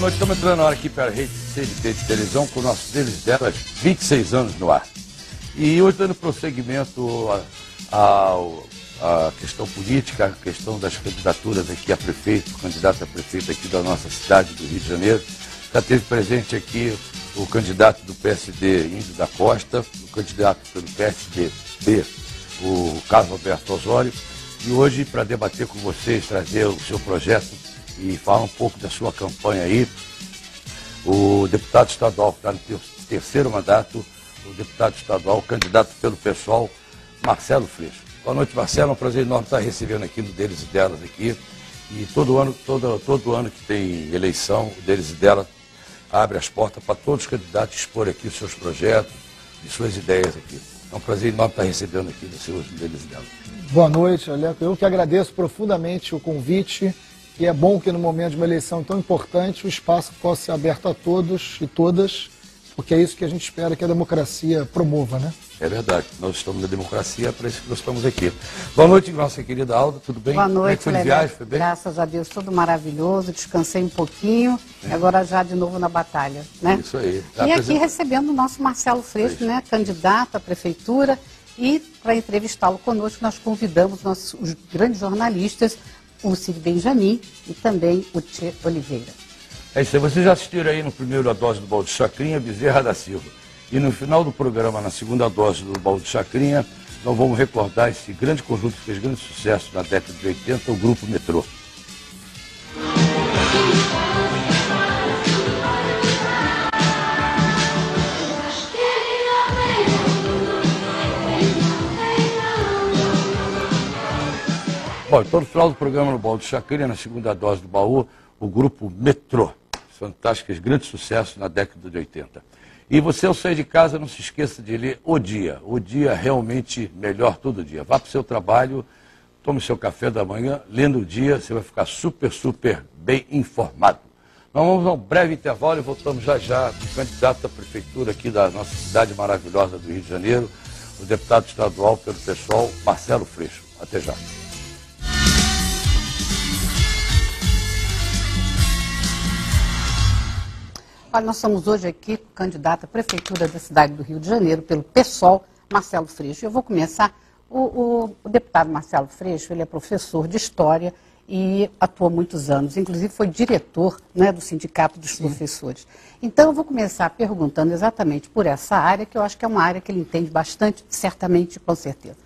Noite, estamos entrando aqui para a rede CNT de televisão com nossos deles delas 26 anos no ar. E hoje dando prosseguimento à questão política, a questão das candidaturas aqui a prefeito, candidato a prefeito aqui da nossa cidade do Rio de Janeiro. Já teve presente aqui o candidato do PSD, Índio da Costa, o candidato pelo PSDB, o Carlos Alberto Osório. E hoje, para debater com vocês, trazer o seu projeto e falar um pouco da sua campanha aí, o deputado estadual, que está no terceiro mandato, o deputado estadual, candidato pelo pessoal, Marcelo Freixo. Boa noite, Marcelo. É um prazer enorme estar recebendo aqui no Deles e Delas aqui. E todo ano, todo, todo ano que tem eleição, o Deles e Delas abre as portas para todos os candidatos expor aqui os seus projetos e suas ideias aqui. É um prazer enorme estar recebendo aqui dos seus Deles e Delas. Boa noite, Aleco. Eu que agradeço profundamente o convite e é bom que no momento de uma eleição tão importante o espaço possa ser aberto a todos e todas, porque é isso que a gente espera que a democracia promova, né? É verdade. Nós estamos na democracia, é para isso que nós estamos aqui. Boa noite, nossa querida Alda, tudo bem? Boa noite, Como é que foi de viagem? Foi bem? Graças a Deus, tudo maravilhoso, descansei um pouquinho é. agora já de novo na batalha, né? Isso aí. Tá e aqui recebendo o nosso Marcelo Freixo, né, candidato à prefeitura, e para entrevistá-lo conosco nós convidamos nossos, os grandes jornalistas, o Cid Benjamin e também o Tchê Oliveira. É isso aí, vocês já assistiram aí no primeiro a dose do balde Chacrinha, Bezerra da Silva. E no final do programa, na segunda dose do balde Chacrinha, nós vamos recordar esse grande conjunto que fez grande sucesso na década de 80, o Grupo Metrô. Bom, então no final do programa no Balde Chacrinha, na segunda dose do baú, o grupo Metrô. Fantásticos, grande sucesso na década de 80. E você, ao sair de casa, não se esqueça de ler O Dia. O Dia realmente melhor todo dia. Vá para o seu trabalho, tome seu café da manhã, lendo o dia, você vai ficar super, super bem informado. Nós vamos a um breve intervalo e voltamos já já com o candidato à prefeitura aqui da nossa cidade maravilhosa do Rio de Janeiro, o deputado estadual pelo pessoal, Marcelo Freixo. Até já. Olha, nós estamos hoje aqui com o candidato à Prefeitura da cidade do Rio de Janeiro, pelo PSOL, Marcelo Freixo. Eu vou começar. O, o, o deputado Marcelo Freixo, ele é professor de História e atuou muitos anos. Inclusive foi diretor né, do Sindicato dos Sim. Professores. Então, eu vou começar perguntando exatamente por essa área, que eu acho que é uma área que ele entende bastante, certamente, com certeza.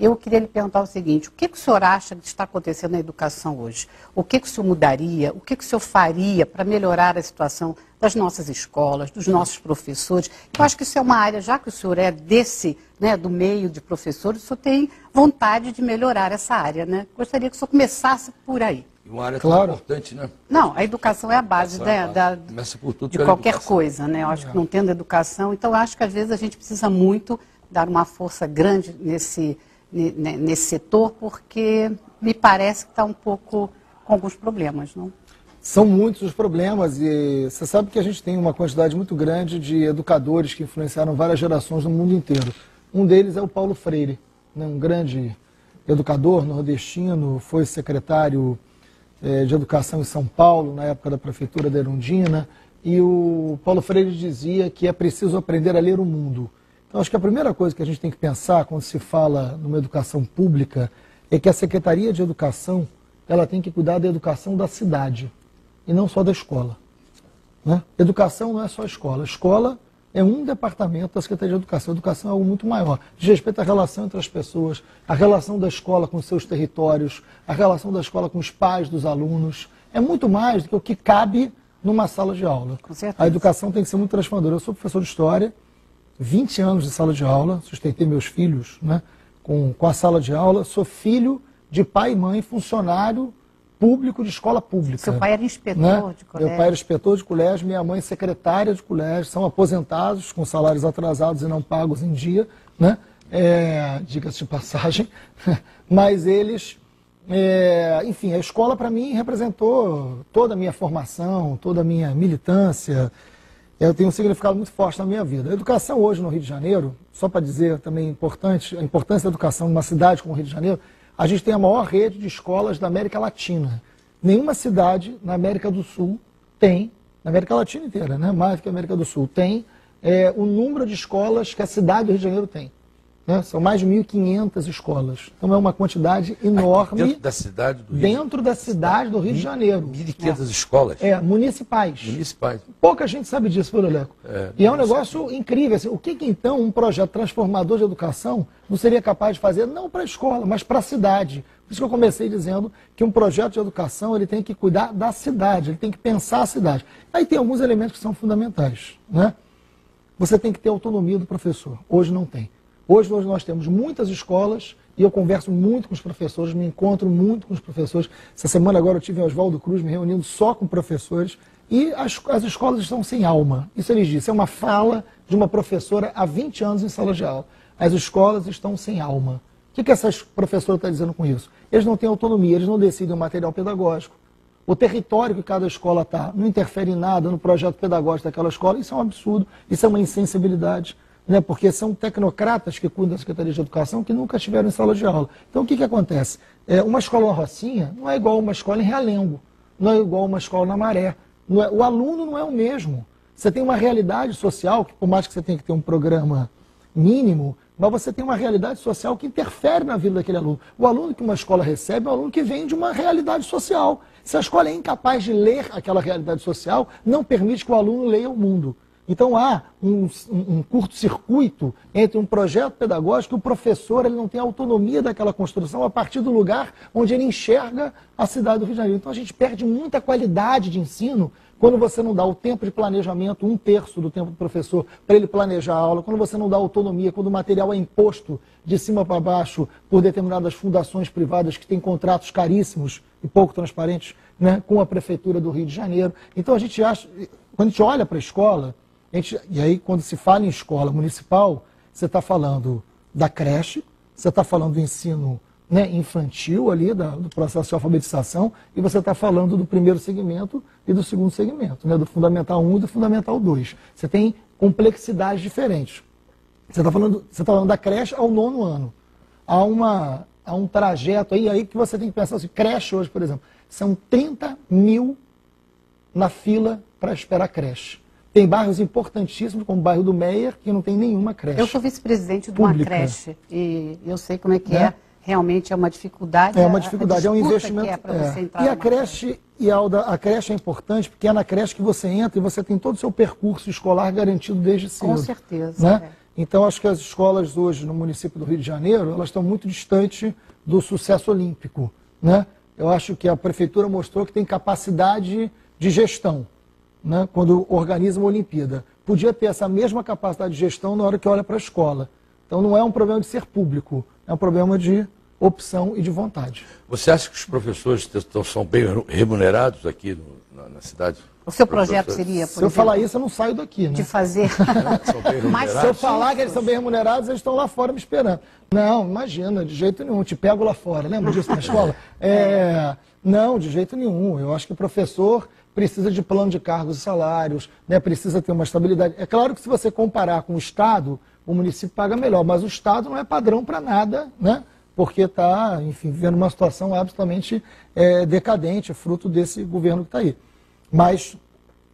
Eu queria lhe perguntar o seguinte: o que, que o senhor acha que está acontecendo na educação hoje? O que, que o senhor mudaria? O que, que o senhor faria para melhorar a situação das nossas escolas, dos nossos professores? Eu acho que isso é uma área, já que o senhor é desse, né, do meio de professores, o senhor tem vontade de melhorar essa área, né? Gostaria que o senhor começasse por aí. Uma área claro. importante, né? Não, a educação é a base né, da, de qualquer educação. coisa, né? Eu acho que não tendo educação, então acho que às vezes a gente precisa muito dar uma força grande nesse nesse setor, porque me parece que está um pouco com alguns problemas, não? São muitos os problemas e você sabe que a gente tem uma quantidade muito grande de educadores que influenciaram várias gerações no mundo inteiro. Um deles é o Paulo Freire, né, um grande educador nordestino, foi secretário é, de Educação em São Paulo, na época da Prefeitura da Erundina, e o Paulo Freire dizia que é preciso aprender a ler o mundo. Então, acho que a primeira coisa que a gente tem que pensar quando se fala numa educação pública é que a Secretaria de Educação ela tem que cuidar da educação da cidade e não só da escola. Né? Educação não é só escola. Escola é um departamento da Secretaria de Educação. Educação é algo muito maior. Diz respeito à relação entre as pessoas, a relação da escola com seus territórios, a relação da escola com os pais dos alunos. É muito mais do que o que cabe numa sala de aula. A educação tem que ser muito transformadora. Eu sou professor de História 20 anos de sala de aula, sustentei meus filhos né, com, com a sala de aula, sou filho de pai e mãe, funcionário público de escola pública. Seu pai era inspetor né? de colégio? Meu pai era inspetor de colégio, minha mãe secretária de colégio, são aposentados com salários atrasados e não pagos em dia, né? É, diga-se de passagem, mas eles, é, enfim, a escola para mim representou toda a minha formação, toda a minha militância, eu tenho um significado muito forte na minha vida. A educação hoje no Rio de Janeiro, só para dizer também importante, a importância da educação numa cidade como o Rio de Janeiro, a gente tem a maior rede de escolas da América Latina. Nenhuma cidade na América do Sul tem na América Latina inteira, né? mais do que a América do Sul, tem é, o número de escolas que a cidade do Rio de Janeiro tem. Né? São mais de 1.500 escolas. Então é uma quantidade enorme. Dentro da cidade do Rio Dentro da cidade do Rio de Janeiro. 1.500 escolas É, municipais. municipais. Pouca gente sabe disso, viu, Leleco? É, e é um negócio incrível. assim, o que, que então um projeto transformador de educação não seria capaz de fazer, não para a escola, mas para a cidade? Por isso que eu comecei dizendo que um projeto de educação ele tem que cuidar da cidade, ele tem que pensar a cidade. Aí tem alguns elementos que são fundamentais. Né? Você tem que ter autonomia do professor. Hoje não tem. Hoje, nós temos muitas escolas e eu converso muito com os professores, me encontro muito com os professores. Essa semana agora eu tive em Oswaldo Cruz me reunindo só com professores e as, as escolas estão sem alma. Isso eles dizem, é uma fala de uma professora há 20 anos em sala de aula. As escolas estão sem alma. O que, que essa professora está dizendo com isso? Eles não têm autonomia, eles não decidem o material pedagógico. O território que cada escola está não interfere em nada no projeto pedagógico daquela escola. Isso é um absurdo, isso é uma insensibilidade né, porque são tecnocratas que cuidam da Secretaria de Educação que nunca estiveram em sala de aula. Então, o que, que acontece? É, uma escola Rocinha não é igual uma escola em Realengo, não é igual uma escola na Maré. É, o aluno não é o mesmo. Você tem uma realidade social, que por mais que você tenha que ter um programa mínimo, mas você tem uma realidade social que interfere na vida daquele aluno. O aluno que uma escola recebe é um aluno que vem de uma realidade social. Se a escola é incapaz de ler aquela realidade social, não permite que o aluno leia o mundo. Então há um, um curto-circuito entre um projeto pedagógico e o professor ele não tem autonomia daquela construção a partir do lugar onde ele enxerga a cidade do Rio de Janeiro. Então a gente perde muita qualidade de ensino quando você não dá o tempo de planejamento, um terço do tempo do professor, para ele planejar a aula, quando você não dá autonomia, quando o material é imposto de cima para baixo por determinadas fundações privadas que têm contratos caríssimos e pouco transparentes né, com a Prefeitura do Rio de Janeiro. Então a gente acha, quando a gente olha para a escola, Gente, e aí, quando se fala em escola municipal, você está falando da creche, você está falando do ensino né, infantil ali, da, do processo de alfabetização, e você está falando do primeiro segmento e do segundo segmento, né, do Fundamental 1 e do Fundamental 2. Você tem complexidades diferentes. Você está falando, tá falando da creche ao nono ano. Há, uma, há um trajeto aí, aí que você tem que pensar assim, creche hoje, por exemplo, são 30 mil na fila para esperar creche. Tem bairros importantíssimos, como o bairro do Meier, que não tem nenhuma creche. Eu sou vice-presidente de uma creche e eu sei como é que né? é. Realmente é uma dificuldade. É uma dificuldade, é um investimento. É é. E a creche, creche, e Alda, a creche é importante porque é na creche que você entra e você tem todo o seu percurso escolar garantido desde cedo. Com certeza. Né? É. Então, acho que as escolas hoje no município do Rio de Janeiro, elas estão muito distantes do sucesso olímpico. Né? Eu acho que a prefeitura mostrou que tem capacidade de gestão né, quando organiza uma Olimpíada. Podia ter essa mesma capacidade de gestão na hora que olha para a escola. Então não é um problema de ser público, é um problema de opção e de vontade. Você acha que os professores são bem remunerados aqui no, na, na, cidade? O seu projeto seria, por Se exemplo, eu falar isso, eu não saio daqui, né? De fazer. Mas se eu falar que eles são bem remunerados, eles estão lá fora me esperando. Não, imagina, de jeito nenhum. Te pego lá fora. Lembra disso na escola? É, não, de jeito nenhum. Eu acho que o professor precisa de plano de cargos e salários, né, precisa ter uma estabilidade. É claro que se você comparar com o Estado, o município paga melhor, mas o Estado não é padrão para nada, né? porque está, enfim, vivendo uma situação absolutamente é, decadente, fruto desse governo que está aí. Mas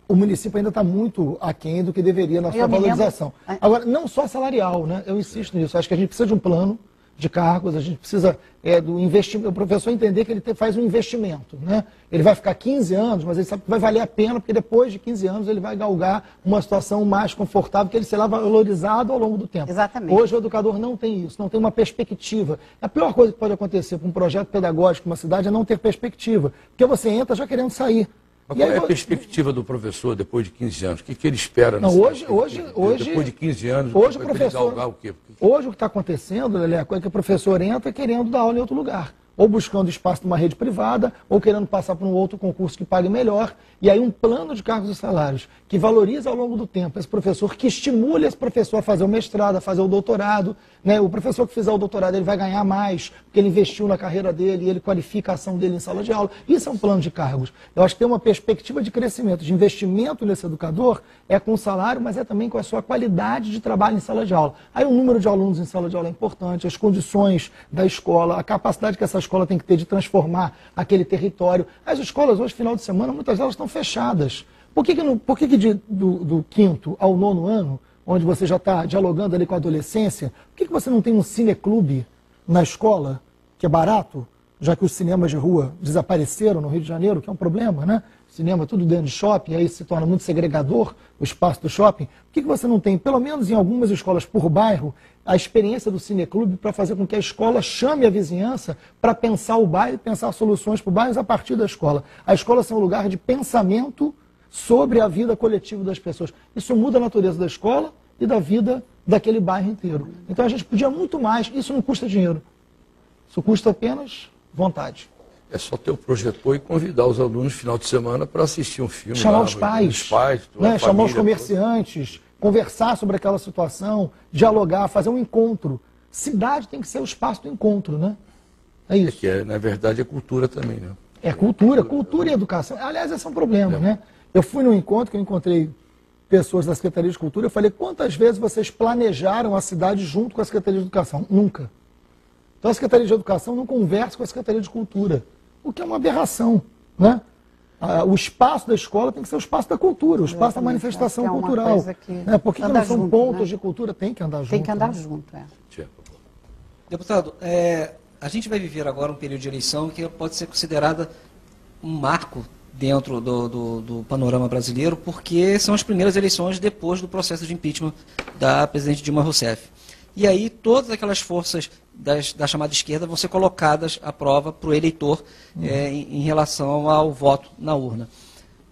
o município ainda está muito aquém do que deveria na sua valorização. Agora, não só salarial, né? eu insisto nisso, acho que a gente precisa de um plano, de cargos, a gente precisa é, do investimento, o professor entender que ele te, faz um investimento. Né? Ele vai ficar 15 anos, mas ele sabe que vai valer a pena, porque depois de 15 anos ele vai galgar uma situação mais confortável, que ele será valorizado ao longo do tempo. Exatamente. Hoje o educador não tem isso, não tem uma perspectiva. A pior coisa que pode acontecer para um projeto pedagógico uma cidade é não ter perspectiva, porque você entra já querendo sair. Mas qual é a perspectiva do professor depois de 15 anos? O que, que ele espera não, hoje, hoje, hoje, Depois de 15 anos, hoje o professor, o quê? Hoje o que está acontecendo, Leleco, é que o professor entra querendo dar aula em outro lugar ou buscando espaço numa rede privada, ou querendo passar por um outro concurso que pague melhor. E aí um plano de cargos e salários que valoriza ao longo do tempo esse professor, que estimule esse professor a fazer o mestrado, a fazer o doutorado. Né? O professor que fizer o doutorado ele vai ganhar mais, porque ele investiu na carreira dele, ele qualifica a ação dele em sala de aula. Isso é um plano de cargos. Eu acho que tem uma perspectiva de crescimento, de investimento nesse educador, é com o salário, mas é também com a sua qualidade de trabalho em sala de aula. Aí o número de alunos em sala de aula é importante, as condições da escola, a capacidade que essas escola tem que ter de transformar aquele território. As escolas hoje, final de semana, muitas delas estão fechadas. Por que, que, não, por que, que de, do, do quinto ao nono ano, onde você já está dialogando ali com a adolescência, por que, que você não tem um cineclube na escola, que é barato, já que os cinemas de rua desapareceram no Rio de Janeiro, que é um problema, né? Cinema tudo dentro de shopping, aí se torna muito segregador o espaço do shopping. Por que, que você não tem, pelo menos em algumas escolas por bairro, a experiência do cineclube para fazer com que a escola chame a vizinhança para pensar o bairro, pensar soluções para o bairro a partir da escola? A escola é um lugar de pensamento sobre a vida coletiva das pessoas. Isso muda a natureza da escola e da vida daquele bairro inteiro. Então a gente podia muito mais, isso não custa dinheiro. Isso custa apenas vontade. É só ter o projetor e convidar os alunos no final de semana para assistir um filme. Chamar lá, os pais, os pais né? chamar os comerciantes, toda. conversar sobre aquela situação, dialogar, fazer um encontro. Cidade tem que ser o espaço do encontro, né? É isso. É que, é, na verdade, é cultura também, né? É cultura, cultura e educação. Aliás, esse é um problema, é. né? Eu fui num encontro que eu encontrei pessoas da Secretaria de Cultura, eu falei, quantas vezes vocês planejaram a cidade junto com a Secretaria de Educação? Nunca. Então a Secretaria de Educação não conversa com a Secretaria de Cultura, o que é uma aberração. Né? o espaço da escola tem que ser o espaço da cultura, o espaço da manifestação é cultural. Que né? Por que, não são junto, pontos né? de cultura? Tem que andar junto. Tem que andar né? junto, é. Deputado, é, a gente vai viver agora um período de eleição que pode ser considerada um marco dentro do, do, do, panorama brasileiro, porque são as primeiras eleições depois do processo de impeachment da presidente Dilma Rousseff. E aí todas aquelas forças das, da chamada esquerda vão ser colocadas à prova para o eleitor uhum. é, em, em, relação ao voto na urna.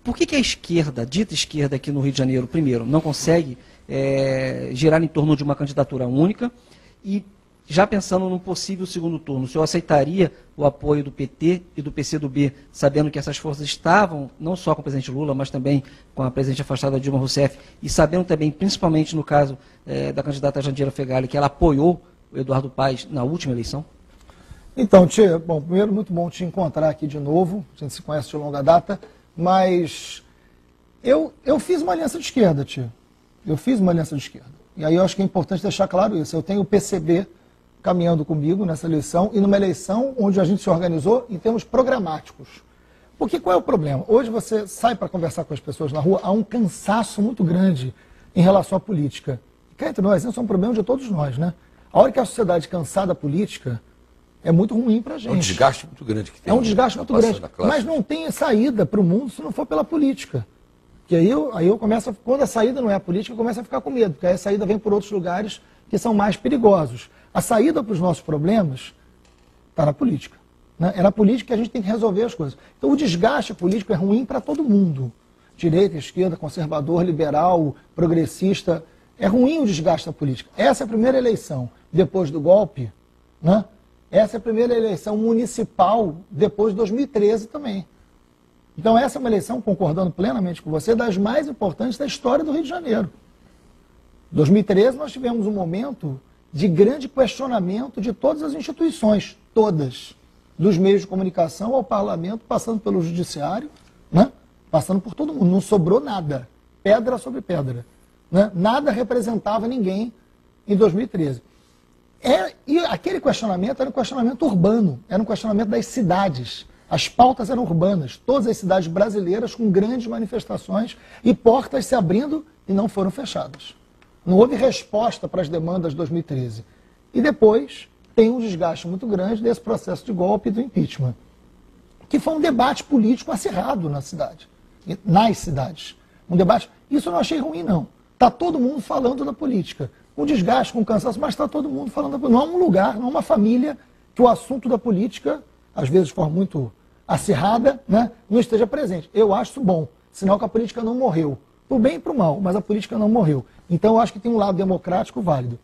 Por que, que a esquerda, dita esquerda aqui no Rio de Janeiro, primeiro, não consegue é, girar em torno de uma candidatura única e já pensando num possível segundo turno, o senhor aceitaria o apoio do PT e do PCdoB, sabendo que essas forças estavam, não só com o presidente Lula, mas também com a presidente afastada Dilma Rousseff, e sabendo também, principalmente no caso eh, da candidata Jandira Fegali, que ela apoiou Eduardo Paes na última eleição? Então, Tia, bom, primeiro, muito bom te encontrar aqui de novo, a gente se conhece de longa data, mas eu, eu fiz uma aliança de esquerda, Tia. Eu fiz uma aliança de esquerda. E aí eu acho que é importante deixar claro isso. Eu tenho o PCB caminhando comigo nessa eleição e numa eleição onde a gente se organizou em termos programáticos. Porque qual é o problema? Hoje você sai para conversar com as pessoas na rua, há um cansaço muito grande em relação à política. Entre nós, isso é um problema de todos nós, né? A hora que a sociedade cansada da política, é muito ruim para a gente. É um desgaste muito grande que tem. É um desgaste muito grande. Mas não tem saída para o mundo se não for pela política. Que aí eu, aí eu começo, a, quando a saída não é a política, eu começo a ficar com medo, porque aí a saída vem por outros lugares que são mais perigosos. A saída para os nossos problemas está na política. Né? É na política que a gente tem que resolver as coisas. Então o desgaste político é ruim para todo mundo. Direita, esquerda, conservador, liberal, progressista. É ruim o desgaste da política. Essa é a primeira eleição depois do golpe. Né? Essa é a primeira eleição municipal depois de 2013 também. Então essa é uma eleição, concordando plenamente com você, das mais importantes da história do Rio de Janeiro. 2013 nós tivemos um momento de grande questionamento de todas as instituições, todas, dos meios de comunicação ao parlamento, passando pelo judiciário, né? passando por todo mundo. Não sobrou nada, pedra sobre pedra. Né? Nada representava ninguém em 2013. É, e aquele questionamento era um questionamento urbano, era um questionamento das cidades. As pautas eram urbanas, todas as cidades brasileiras com grandes manifestações e portas se abrindo e não foram fechadas. Não houve resposta para as demandas de 2013. E depois tem um desgaste muito grande desse processo de golpe e do impeachment, que foi um debate político acirrado na cidade, nas cidades. Um debate. Isso eu não achei ruim, não. Está todo mundo falando da política. Com desgaste, com cansaço, mas está todo mundo falando. Não há um lugar, não há uma família que o assunto da política, às vezes de forma muito acirrada, né, não esteja presente. Eu acho isso bom. Sinal que a política não morreu. Para o bem e para o mal, mas a política não morreu. Então eu acho que tem um lado democrático válido.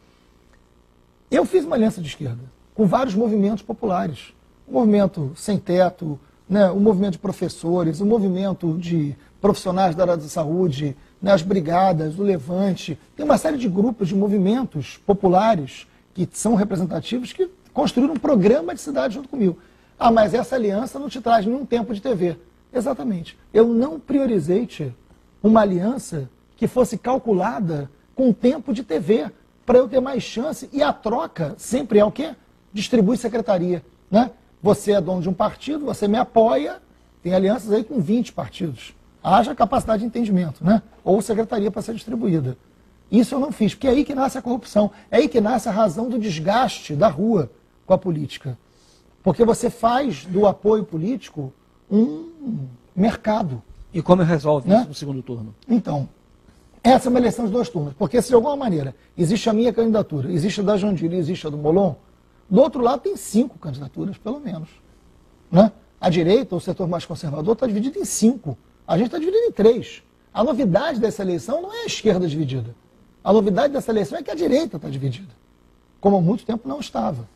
Eu fiz uma aliança de esquerda com vários movimentos populares. O movimento sem teto, né, o movimento de professores, o movimento de profissionais da área da saúde, né, as brigadas, o Levante. Tem uma série de grupos, de movimentos populares que são representativos que construíram um programa de cidade junto comigo. Ah, mas essa aliança não te traz nenhum tempo de TV. Exatamente. Eu não priorizei, uma aliança que fosse calculada com tempo de TV, para eu ter mais chance. E a troca sempre é o quê? Distribui secretaria. Né? Você é dono de um partido, você me apoia, tem alianças aí com 20 partidos. Haja capacidade de entendimento, né? Ou secretaria para ser distribuída. Isso eu não fiz, porque é aí que nasce a corrupção. É aí que nasce a razão do desgaste da rua com a política. Porque você faz do apoio político um mercado. E como resolve Né? isso no segundo turno? Então, essa é uma eleição de dois turnos. Porque se de alguma maneira existe a minha candidatura, existe a da Jandira e existe a do Molon, do outro lado tem cinco candidaturas, pelo menos. Né? A direita, o setor mais conservador, está dividido em cinco. A gente está dividido em três. A novidade dessa eleição não é a esquerda dividida. A novidade dessa eleição é que a direita está dividida. Como há muito tempo não estava.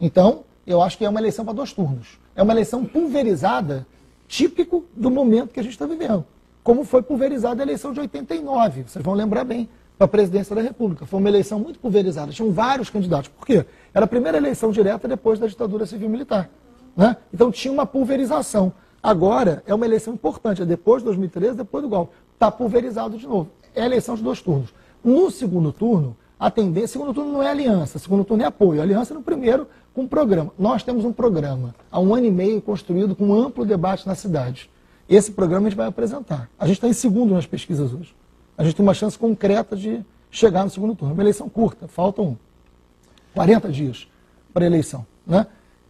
Então, eu acho que é uma eleição para dois turnos. É uma eleição pulverizada, típico do momento que a gente está vivendo. Como foi pulverizada a eleição de 89, vocês vão lembrar bem, para a presidência da República. Foi uma eleição muito pulverizada, tinham vários candidatos. Por quê? Era a primeira eleição direta depois da ditadura civil-militar. Né? Então tinha uma pulverização. Agora é uma eleição importante, é depois de 2013, depois do golpe. Está pulverizado de novo. É a eleição de dois turnos. No segundo turno, a tendência, segundo turno não é aliança, segundo turno é apoio. Aliança no primeiro com programa. Nós temos um programa, há um ano e meio, construído com um amplo debate na cidade. Esse programa a gente vai apresentar. A gente está em segundo nas pesquisas hoje. A gente tem uma chance concreta de chegar no segundo turno. Uma eleição curta, faltam 40 dias para a eleição. Né?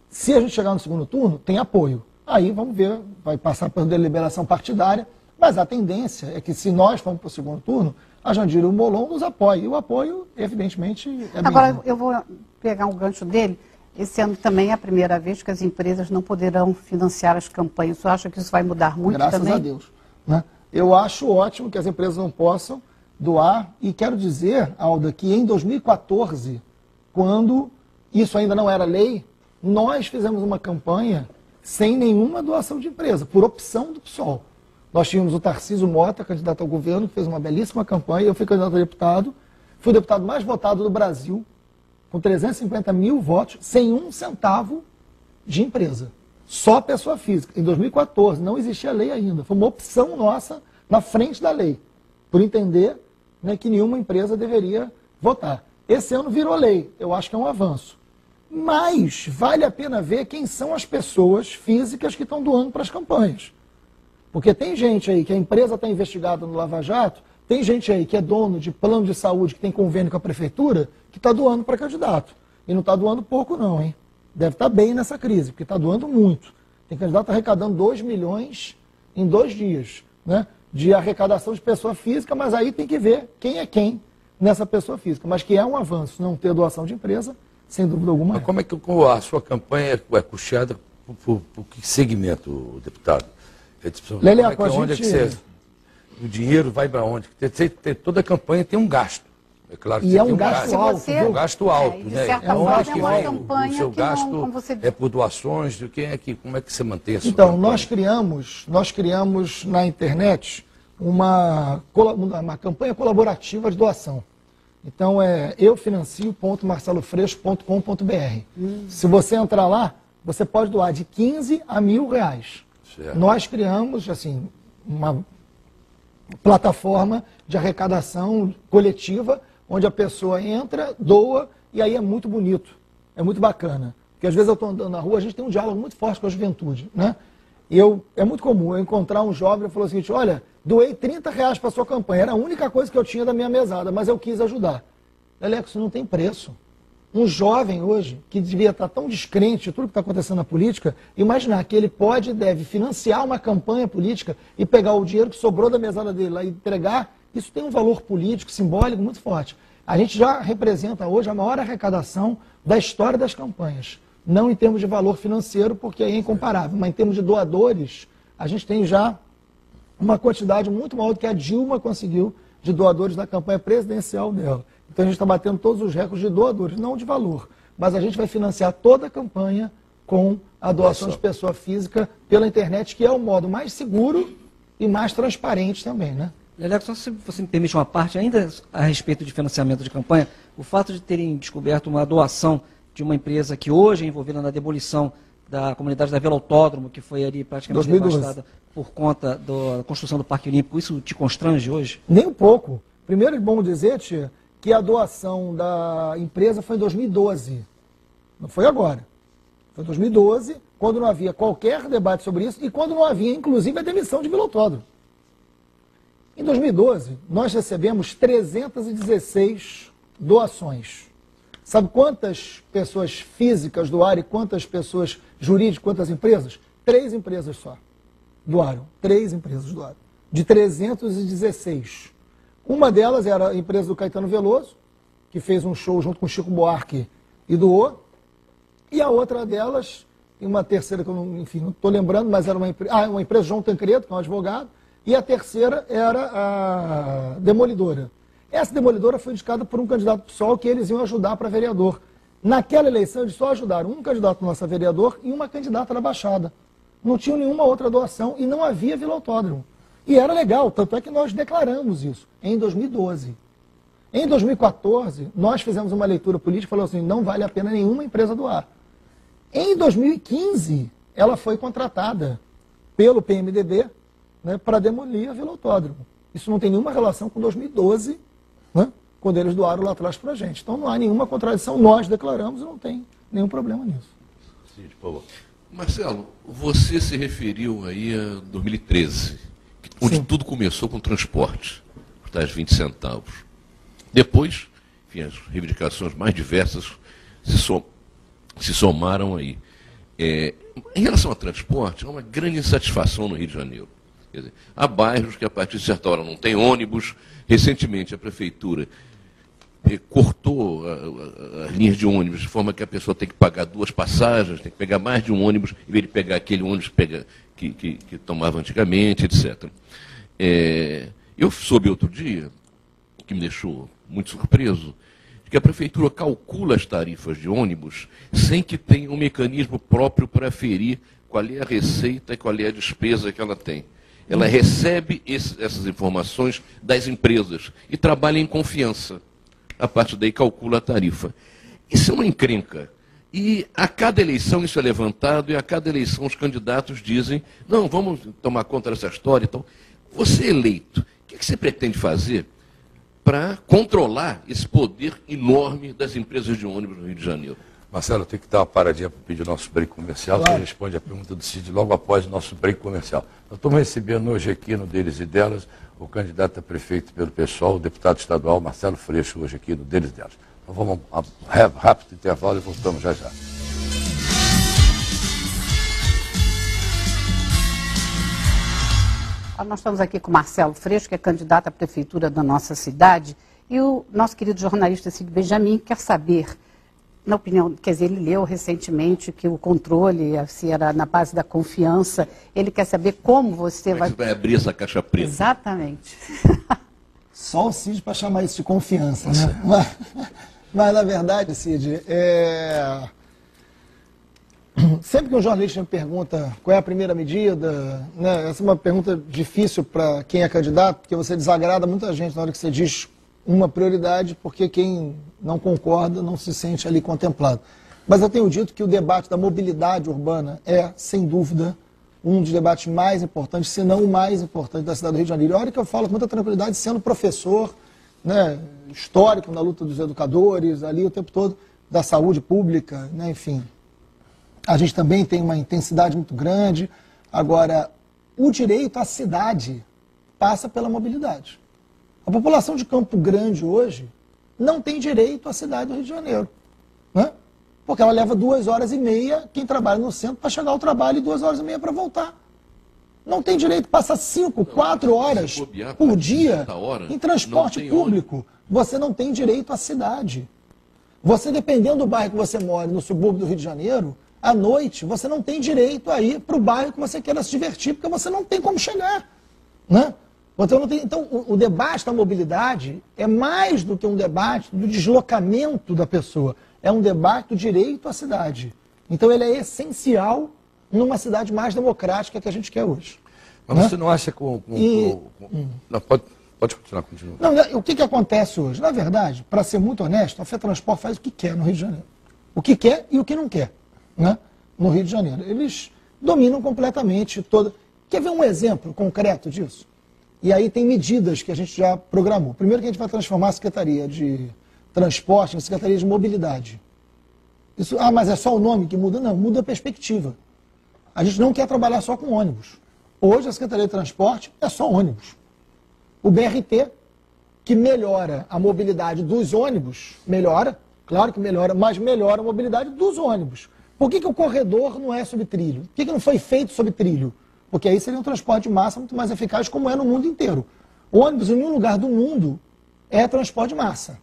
Se a gente chegar no segundo turno, tem apoio. Aí vamos ver, vai passar por deliberação partidária, mas a tendência é que se nós formos para o segundo turno, a Jandira e o Molon nos apoiem. E o apoio, evidentemente, é Agora, eu vou pegar um gancho dele. Esse ano também é a primeira vez que as empresas não poderão financiar as campanhas. Você acha que isso vai mudar muito Graças também? a Deus. Né? Eu acho ótimo que as empresas não possam doar. E quero dizer, Alda, que em 2014, quando isso ainda não era lei, nós fizemos uma campanha sem nenhuma doação de empresa, por opção do PSOL. Nós tínhamos o Tarcísio Mota, candidato ao governo, que fez uma belíssima campanha. Eu fui candidato a deputado. Fui o deputado mais votado do Brasil, com 350 mil votos, sem um centavo de empresa. Só pessoa física. Em 2014, não existia lei ainda. Foi uma opção nossa na frente da lei, por entender né, que nenhuma empresa deveria votar. Esse ano virou lei. Eu acho que é um avanço. Mas vale a pena ver quem são as pessoas físicas que estão doando para as campanhas. Porque tem gente aí que a empresa está investigada no Lava Jato, tem gente aí que é dono de plano de saúde, que tem convênio com a prefeitura, que está doando para candidato. E não está doando pouco não, hein? Deve estar bem nessa crise, porque está doando muito. Tem candidato arrecadando 2 milhões em dois dias, né? De arrecadação de pessoa física, mas aí tem que ver quem é quem nessa pessoa física. Mas que é um avanço não ter doação de empresa, sem dúvida alguma. Mas é. como é que a sua campanha é custeada por, por- por que segmento, deputado? É, como é que- a onde gente- é que você, o dinheiro vai para onde? Toda campanha tem um gasto. É claro que E você é um tem gasto alto, você- É um gasto alto, É, e de né? certa Onde forma, que é uma vem? campanha o seu que não- gasto como você- é por doações, de quem é que, como é que você mantém a sua Então, campanha? nós criamos, nós criamos na internet uma, uma campanha colaborativa de doação. Então é eufinancio.marcelofreixo.com.br. Se você entrar lá, você pode doar de 15 a mil reais. Certo. Nós criamos assim uma plataforma de arrecadação coletiva, onde a pessoa entra, doa, e aí é muito bonito, é muito bacana. Porque às vezes eu estou andando na rua, a gente tem um diálogo muito forte com a juventude, né? Eu, é muito comum eu encontrar um jovem e falar o seguinte, olha, doei 30 reais para sua campanha, era a única coisa que eu tinha da minha mesada, mas eu quis ajudar. Isso não tem preço. Um jovem hoje, que devia estar tão descrente de tudo que está acontecendo na política, imaginar que ele pode e deve financiar uma campanha política e pegar o dinheiro que sobrou da mesada dele lá e entregar, isso tem um valor político, simbólico muito forte. A gente já representa hoje a maior arrecadação da história das campanhas. Não em termos de valor financeiro, porque aí é incomparável, mas em termos de doadores, a gente tem já uma quantidade muito maior do que a Dilma conseguiu de doadores na campanha presidencial dela. Então a gente está batendo todos os recordes de doadores, não de valor. Mas a gente vai financiar toda a campanha com a doação de pessoa física pela internet, que é o modo mais seguro e mais transparente também, né? Leleco, só se você me permite uma parte, ainda a respeito de financiamento de campanha, o fato de terem descoberto uma doação de uma empresa que hoje é envolvida na demolição da comunidade da Vila Autódromo, que foi ali praticamente 2012. devastada por conta do- da construção do Parque Olímpico, isso te constrange hoje? Nem um pouco. Primeiro é bom dizer, tia, que a doação da empresa foi em 2012. Não foi agora. Foi em 2012, quando não havia qualquer debate sobre isso e quando não havia, inclusive, a demissão de Vila Autódromo. Em 2012, nós recebemos 316 doações. Sabe quantas pessoas físicas doaram e quantas pessoas jurídicas, quantas empresas? Três empresas só doaram. Três empresas doaram. De 316. Uma delas era a empresa do Caetano Veloso, que fez um show junto com Chico Buarque e doou. E a outra delas, e uma terceira que eu não, estou lembrando, mas era uma, ah, uma empresa João Tancredo, que é um advogado, e a terceira era a Demolidora. Essa Demolidora foi indicada por um candidato PSOL que eles iam ajudar para vereador. Naquela eleição, eles só ajudaram um candidato nosso vereador e uma candidata da Baixada. Não tinha nenhuma outra doação e não havia Vila Autódromo. E era legal, tanto é que nós declaramos isso em 2012. Em 2014, nós fizemos uma leitura política e falou assim, não vale a pena nenhuma empresa doar. Em 2015, ela foi contratada pelo PMDB né, para demolir a Vila Autódromo. Isso não tem nenhuma relação com 2012, né, quando eles doaram lá atrás para a gente. Então não há nenhuma contradição, nós declaramos e não tem nenhum problema nisso. Sim, por favor. Marcelo, você se referiu aí a 2013, onde Sim. tudo começou com transporte, por tais 20 centavos. Depois, enfim, as reivindicações mais diversas se, som se somaram aí. É, em relação ao transporte, há uma grande insatisfação no Rio de Janeiro. Dizer, há bairros que a partir de certa hora não tem ônibus. Recentemente a prefeitura cortou as linhas de ônibus de forma que a pessoa tem que pagar duas passagens, tem que pegar mais de um ônibus, em vez de pegar aquele ônibus pega, que, que, que tomava antigamente, etc. É, eu soube outro dia, que me deixou muito surpreso, que a prefeitura calcula as tarifas de ônibus sem que tenha um mecanismo próprio para aferir qual é a receita e qual é a despesa que ela tem. Ela recebe esse, essas informações das empresas e trabalha em confiança. A partir daí calcula a tarifa. Isso é uma encrenca. E a cada eleição isso é levantado e a cada eleição os candidatos dizem, não, vamos tomar conta dessa história. Então, você eleito, o que você pretende fazer para controlar esse poder enorme das empresas de ônibus no Rio de Janeiro? Marcelo, tem que dar uma paradinha para pedir o nosso break comercial. Claro. Você responde a pergunta do Cid logo após o nosso break comercial. Nós estamos recebendo hoje aqui no Deles e Delas o candidato a prefeito pelo pessoal, o deputado estadual Marcelo Freixo, hoje aqui no Deles e Delas. Então vamos a um rápido intervalo e voltamos já já. Nós estamos aqui com Marcelo Freixo, que é candidato à prefeitura da nossa cidade, e o nosso querido jornalista Cid Benjamin quer saber na opinião, quer dizer, ele leu recentemente que o controle, se era na base da confiança, ele quer saber como você como vai... Você vai abrir essa caixa preta. Exatamente. Só o Cid para chamar isso de confiança, né? Mas, mas, na verdade, Cid, é... sempre que um jornalista me pergunta qual é a primeira medida, né, essa é uma pergunta difícil para quem é candidato, porque você desagrada muita gente na hora que você diz uma prioridade, porque quem não concorda não se sente ali contemplado. Mas eu tenho dito que o debate da mobilidade urbana é, sem dúvida, um dos debates mais importantes, se não o mais importante da cidade do Rio de Janeiro. E olha que eu falo com muita tranquilidade, sendo professor né, histórico na luta dos educadores, ali o tempo todo, da saúde pública, né, enfim. A gente também tem uma intensidade muito grande. Agora, o direito à cidade passa pela mobilidade. A população de Campo Grande hoje não tem direito à cidade do Rio de Janeiro. Né? Porque ela leva duas horas e meia, quem trabalha no centro, para chegar ao trabalho e duas horas e meia para voltar. Não tem direito, passa cinco, quatro horas por dia em transporte público. Você não tem direito à cidade. Você, dependendo do bairro que você mora, no subúrbio do Rio de Janeiro, à noite, você não tem direito a ir para o bairro que você queira se divertir, porque você não tem como chegar. Né? Então, tem, então o, o, debate da mobilidade é mais do que um debate do deslocamento da pessoa. É um debate do direito à cidade. Então ele é essencial numa cidade mais democrática que a gente quer hoje. Mas né? você não acha com... com, e... com, com... Não, pode, pode continuar, continua. Não, o que, que acontece hoje? Na verdade, para ser muito honesto, a FETransport faz o que quer no Rio de Janeiro. O que quer e o que não quer né? no Rio de Janeiro. Eles dominam completamente toda... Quer ver um exemplo concreto disso? E aí tem medidas que a gente já programou. Primeiro que a gente vai transformar a Secretaria de Transporte em Secretaria de Mobilidade. Isso, ah, mas é só o nome que muda? Não, muda a perspectiva. A gente não quer trabalhar só com ônibus. Hoje a Secretaria de Transporte é só ônibus. O BRT, que melhora a mobilidade dos ônibus, melhora, claro que melhora, mas melhora a mobilidade dos ônibus. Por que, que o corredor não é sobre trilho? Por que, que não foi feito sobre trilho? Porque aí seria um transporte de massa muito mais eficaz, como é no mundo inteiro. O ônibus, em nenhum lugar do mundo, é transporte de massa.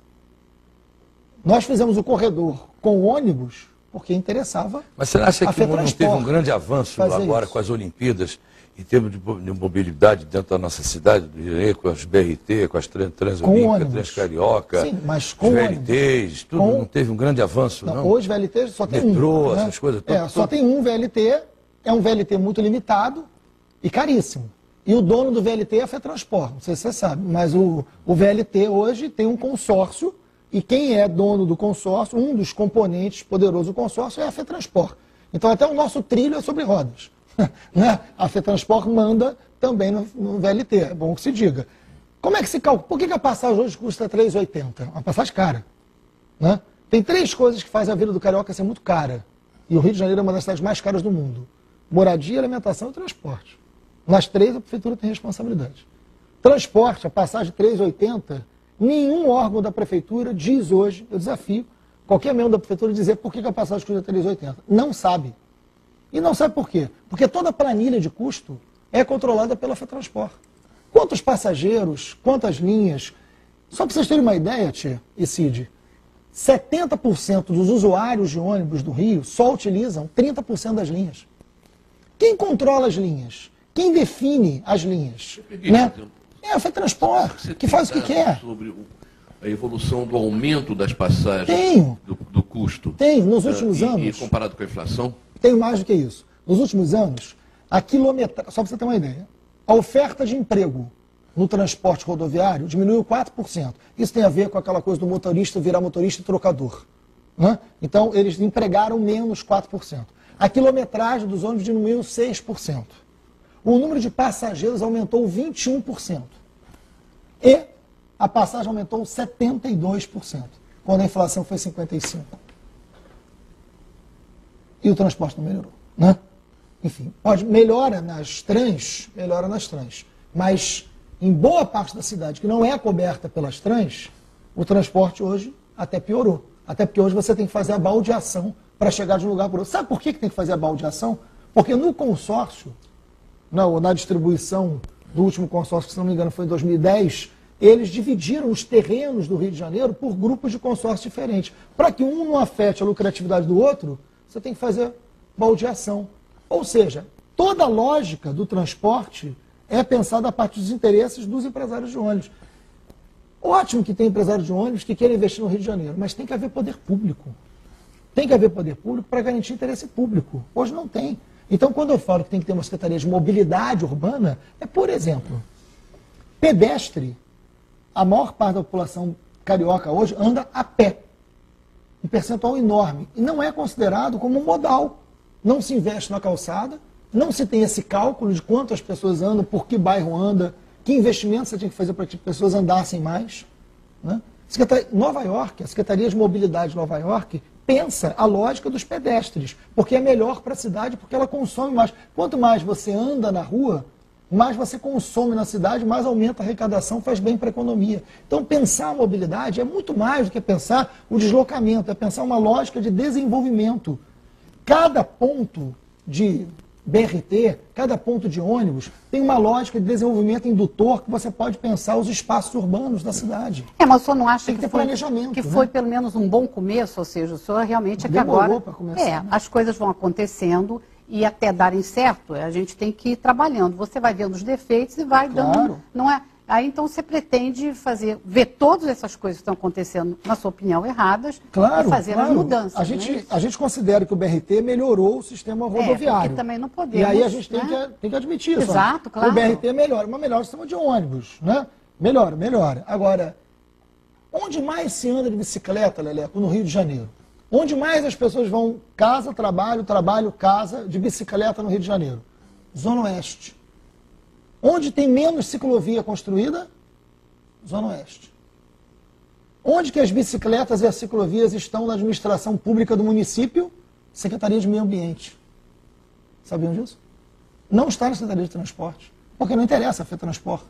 Nós fizemos o corredor com ônibus porque interessava. Mas você acha que o mundo teve um grande avanço agora isso. com as Olimpíadas em termos de, mobilidade dentro da nossa cidade, do Rio, com as BRT, com as Transolímpicas, Transcarioca, Sim, mas com os VLTs, tudo com... não teve um grande avanço, não? não? Hoje VLT só tem Metrô, um. Né? essas coisas. é, só tem um VLT, é um VLT muito limitado e caríssimo. E o dono do VLT é a FETransport, não sei se você sabe, mas o, o VLT hoje tem um consórcio e quem é dono do consórcio, um dos componentes poderosos do consórcio é a FETransport. Então até o nosso trilho é sobre rodas. né? A FETransport manda também no, no, VLT, é bom que se diga. Como é que se calcula? Por que, que a passagem hoje custa 3,80? Uma passagem cara. Né? Tem três coisas que fazem a vida do carioca ser muito cara. E o Rio de Janeiro é uma das cidades mais caras do mundo. Moradia, alimentação e transporte. Nas três, a prefeitura tem responsabilidade. Transporte, a passagem 3,80, nenhum órgão da prefeitura diz hoje, eu desafio, qualquer membro da prefeitura dizer por que a passagem custa 3,80. Não sabe. E não sabe por quê? Porque toda a planilha de custo é controlada pela FETransport. Quantos passageiros, quantas linhas? Só para vocês terem uma ideia, Tia e Cid, 70% dos usuários de ônibus do Rio só utilizam 30% das linhas. Quem controla as linhas? Quem define as linhas? Né? É a FETransport, que faz o que quer. Sobre a evolução do aumento das passagens Tenho. Do, do custo. Tenho, nos últimos uh, anos. E comparado com a inflação? Tenho mais do que isso. Nos últimos anos, a quilometragem, só para você ter uma ideia, a oferta de emprego no transporte rodoviário diminuiu 4%. Isso tem a ver com aquela coisa do motorista virar motorista e trocador. Né? Então, eles empregaram menos 4%. A quilometragem dos ônibus diminuiu 6%. O número de passageiros aumentou 21%. E a passagem aumentou 72%, quando a inflação foi 55%. E o transporte não melhorou. Né? Enfim, pode, melhora nas trans, melhora nas trans. Mas em boa parte da cidade que não é coberta pelas trans, o transporte hoje até piorou. Até porque hoje você tem que fazer a baldeação para chegar de um lugar para outro. Sabe por que, que tem que fazer a baldeação? Porque no consórcio, na, na distribuição do último consórcio, que se não me engano foi em 2010, eles dividiram os terrenos do Rio de Janeiro por grupos de consórcios diferentes. Para que um não afete a lucratividade do outro, você tem que fazer baldeação. Ou seja, toda a lógica do transporte é pensada a partir dos interesses dos empresários de ônibus. Ótimo que tem empresário de ônibus que queira investir no Rio de Janeiro, mas tem que haver poder público. Tem que haver poder público para garantir interesse público. Hoje não tem. Então, quando eu falo que tem que ter uma secretaria de mobilidade urbana, é, por exemplo, pedestre. A maior parte da população carioca hoje anda a pé. Um percentual enorme. E não é considerado como um modal. Não se investe na calçada, não se tem esse cálculo de quantas pessoas andam, por que bairro anda, que investimento você tinha que fazer para que as pessoas andassem mais. Né? Nova York, a Secretaria de Mobilidade de Nova York, pensa a lógica dos pedestres, porque é melhor para a cidade, porque ela consome mais. Quanto mais você anda na rua, mais você consome na cidade, mais aumenta a arrecadação, faz bem para a economia. Então, pensar a mobilidade é muito mais do que pensar o deslocamento, é pensar uma lógica de desenvolvimento. Cada ponto de BRT, cada ponto de ônibus, tem uma lógica de desenvolvimento indutor que você pode pensar os espaços urbanos da cidade. É, mas o senhor não acha tem que, que foi, planejamento, que né? foi pelo menos um bom começo? Ou seja, o senhor realmente é que agora. Começar, é, né? as coisas vão acontecendo e até darem certo, a gente tem que ir trabalhando. Você vai vendo os defeitos e vai claro. dando. Não é, Aí então você pretende fazer, ver todas essas coisas que estão acontecendo, na sua opinião, erradas claro, e fazer claro. as mudanças. A gente, é a gente considera que o BRT melhorou o sistema rodoviário. É, também não podemos. E aí a gente tem, né? que, tem que admitir isso. Exato, claro. O BRT melhora, mas melhora o sistema de ônibus, né? Melhora, melhora. Agora, onde mais se anda de bicicleta, Leleco, no Rio de Janeiro? Onde mais as pessoas vão casa, trabalho, trabalho, casa, de bicicleta no Rio de Janeiro? Zona Oeste. Onde tem menos ciclovia construída? Zona Oeste. Onde que as bicicletas e as ciclovias estão na administração pública do município? Secretaria de Meio Ambiente. Sabiam disso? Não está na Secretaria de Transporte. Porque não interessa a FETransport.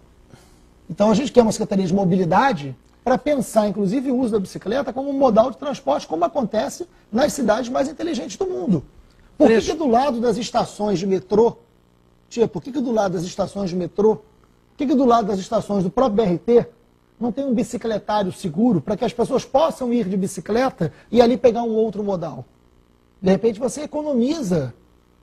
Então a gente quer uma Secretaria de Mobilidade para pensar, inclusive, o uso da bicicleta como um modal de transporte, como acontece nas cidades mais inteligentes do mundo. Por que, que do lado das estações de metrô, tia, por que, que do lado das estações de metrô, por que, que do lado das estações do próprio BRT não tem um bicicletário seguro para que as pessoas possam ir de bicicleta e ali pegar um outro modal? De repente você economiza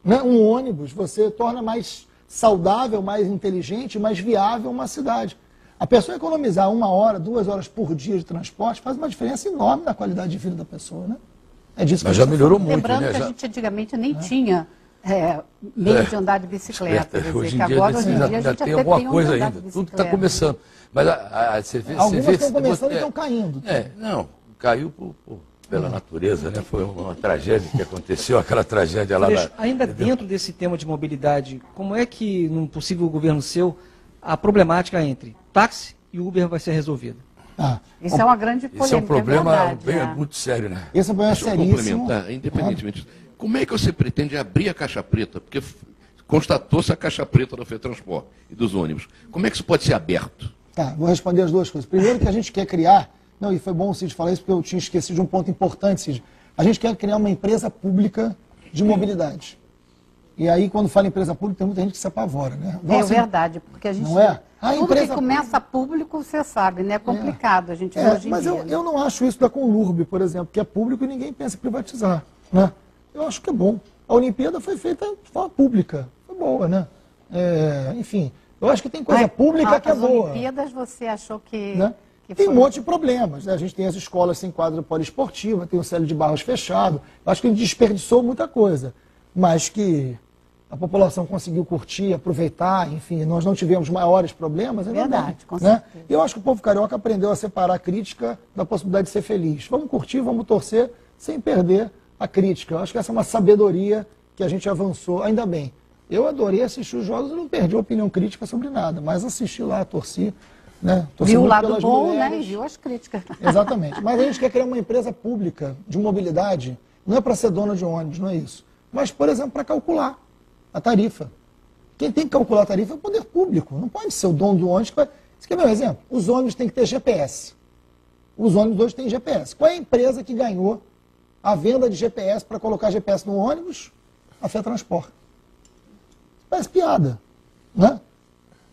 né, um ônibus, você torna mais saudável, mais inteligente, mais viável uma cidade. A pessoa economizar uma hora, duas horas por dia de transporte faz uma diferença enorme na qualidade de vida da pessoa, né? É disso Mas que já melhorou muito, Lembrando né? que já... a gente antigamente nem é. tinha é, meio de andar de bicicleta. Dizer, hoje em dia, agora, hoje em dia, ainda tem alguma coisa ainda. Tudo está começando. Mas a, a, você vê, Algumas você vê, estão começando e estão caindo. É, não, caiu por, por, pela natureza, né? Foi uma, uma, tragédia que aconteceu, aquela tragédia lá. Freixo, ainda dentro desse tema de mobilidade, como é que, num possível governo seu, a problemática entre táxi e Uber vai ser resolvida? Ah, isso é uma grande polêmica. Isso é um problema é verdade, bem, é. muito sério, né? Esse é um problema seríssimo. complementar, independentemente disso. Como é que você pretende abrir a caixa preta? Porque constatou-se a caixa preta do FETransport e dos ônibus. Como é que isso pode ser aberto? Tá, vou responder as duas coisas. Primeiro que a gente quer criar, não, e foi bom o Cid falar isso porque eu tinha esquecido de um ponto importante, Cid. A gente quer criar uma empresa pública de mobilidade. E aí, quando fala empresa pública, tem muita gente que se apavora, né? é verdade, porque a gente. Não é? A tudo empresa... que começa público, você sabe, né? É complicado é. a gente é, hoje em mas dia. Mas eu, eu não acho isso da Conlurb, por exemplo, que é público e ninguém pensa em privatizar. Né? Eu acho que é bom. A Olimpíada foi feita de forma pública. Foi boa, né? É, enfim, eu acho que tem coisa pública que é boa. As Olimpíadas você achou que. Né? que tem um monte de problemas. Né? A gente tem as escolas sem quadra poliesportiva, tem o Célio de Barros fechado. Eu acho que ele desperdiçou muita coisa. Mas que a população conseguiu curtir, aproveitar, enfim, nós não tivemos maiores problemas, ainda Verdade, com né? Eu acho que o povo carioca aprendeu a separar a crítica da possibilidade de ser feliz. Vamos curtir, vamos torcer, sem perder a crítica. Eu acho que essa é uma sabedoria que a gente avançou, ainda bem. Eu adorei assistir os jogos e não perdi opinião crítica sobre nada, mas assisti lá, torci. Né? Torci viu o lado bom, mulheres. né? E viu as críticas. Exatamente. Mas a gente quer criar uma empresa pública de mobilidade, não é para ser dona de ônibus, não é isso. Mas, por exemplo, para calcular a tarifa. Quem tem que calcular a tarifa é o poder público. Não pode ser o dono do ônibus que vai. Você quer ver um exemplo? Os ônibus têm que ter GPS. Os ônibus hoje têm GPS. Qual é a empresa que ganhou a venda de GPS para colocar GPS no ônibus? A Fé Transport. Parece piada. Né?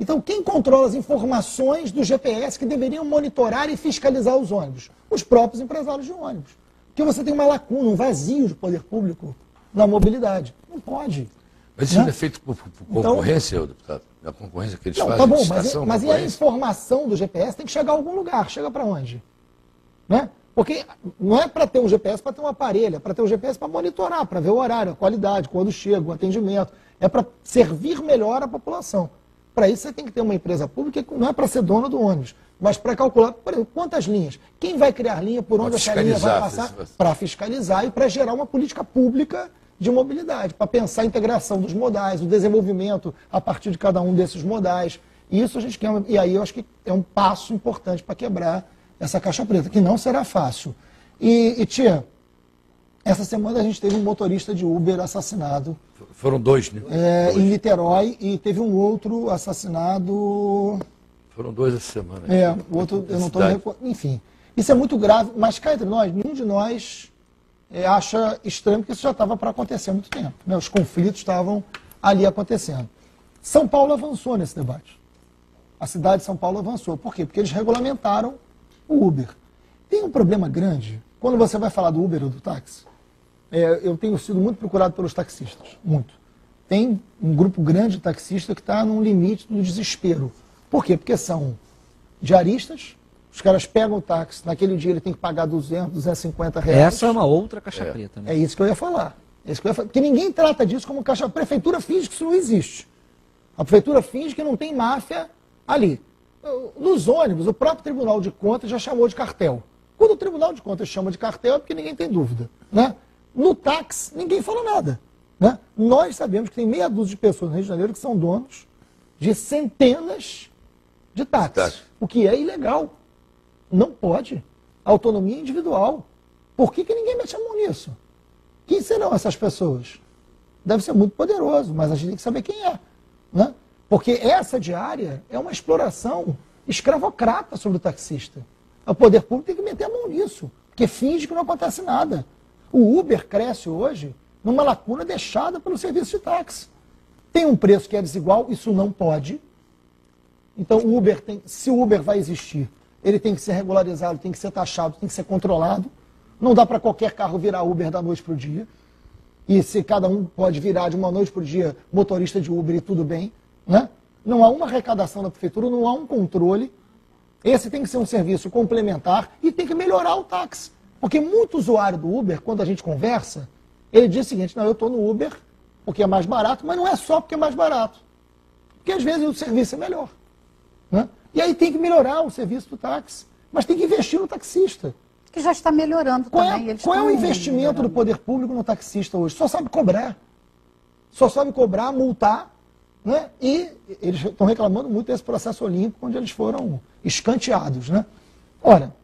Então, quem controla as informações do GPS que deveriam monitorar e fiscalizar os ônibus? Os próprios empresários de ônibus. Porque você tem uma lacuna, um vazio de poder público na mobilidade. Não pode. Mas isso né? é feito por, por então- concorrência, então, deputado? A concorrência que eles não, fazem? Tá bom, mas, mas e a informação do GPS tem que chegar a algum lugar. Chega para onde? Né? Porque não é para ter um GPS para ter um aparelho, é para ter um GPS para monitorar, para ver o horário, a qualidade, quando chega, o atendimento. É para servir melhor a população. Para isso você tem que ter uma empresa pública que não é para ser dona do ônibus, mas para calcular, por exemplo, quantas linhas. Quem vai criar linha, por onde essa linha vai passar? Para fiscalizar e para gerar uma política pública de mobilidade, para pensar a integração dos modais, o desenvolvimento a partir de cada um desses modais. Isso a gente quer, e aí eu acho que é um passo importante para quebrar essa caixa preta, que não será fácil. E, e tia, essa semana a gente teve um motorista de Uber assassinado. Foram dois, né? É, dois. Em Niterói, e teve um outro assassinado. Foram dois essa semana. É, o outro, eu não estou Enfim, isso é muito grave, mas cá entre nós, nenhum de nós é, acha estranho que isso já estava para acontecer há muito tempo. Né? Os conflitos estavam ali acontecendo. São Paulo avançou nesse debate. A cidade de São Paulo avançou. Por quê? Porque eles regulamentaram o Uber. Tem um problema grande quando você vai falar do Uber ou do táxi. É, eu tenho sido muito procurado pelos taxistas, muito. Tem um grupo grande de taxistas que está num limite do desespero. Por quê? Porque são diaristas, os caras pegam o táxi, naquele dia ele tem que pagar 200, 250 reais. Essa é uma outra caixa é. preta, né? É isso que eu ia falar. É isso que eu ia falar. Porque ninguém trata disso como caixa. A prefeitura finge que isso não existe. A prefeitura finge que não tem máfia ali. Nos ônibus, o próprio Tribunal de Contas já chamou de cartel. Quando o Tribunal de Contas chama de cartel é porque ninguém tem dúvida. Né? No táxi, ninguém fala nada. Né? Nós sabemos que tem meia dúzia de pessoas no Rio de Janeiro que são donos de centenas de táxis, o que é ilegal. Não pode. Autonomia individual. Por que, que ninguém mete a mão nisso? Quem serão essas pessoas? Deve ser muito poderoso, mas a gente tem que saber quem é. Né? Porque essa diária é uma exploração escravocrata sobre o taxista. O poder público tem que meter a mão nisso, porque finge que não acontece nada. O Uber cresce hoje numa lacuna deixada pelo serviço de táxi. Tem um preço que é desigual, isso não pode. Então, o Uber tem, se o Uber vai existir, ele tem que ser regularizado, tem que ser taxado, tem que ser controlado. Não dá para qualquer carro virar Uber da noite para o dia. E se cada um pode virar de uma noite para o dia motorista de Uber e tudo bem, né? Não há uma arrecadação da prefeitura, não há um controle. Esse tem que ser um serviço complementar e tem que melhorar o táxi. Porque muito usuário do Uber, quando a gente conversa, ele diz o seguinte, não, eu estou no Uber porque é mais barato, mas não é só porque é mais barato. Porque às vezes o serviço é melhor. Né? E aí tem que melhorar o serviço do táxi. Mas tem que investir no taxista. Que já está melhorando qual também. É, qual é o investimento melhorando. do poder público no taxista hoje? Só sabe cobrar. Só sabe cobrar, multar. Né? E eles estão reclamando muito desse processo olímpico, onde eles foram escanteados. Né? Ora,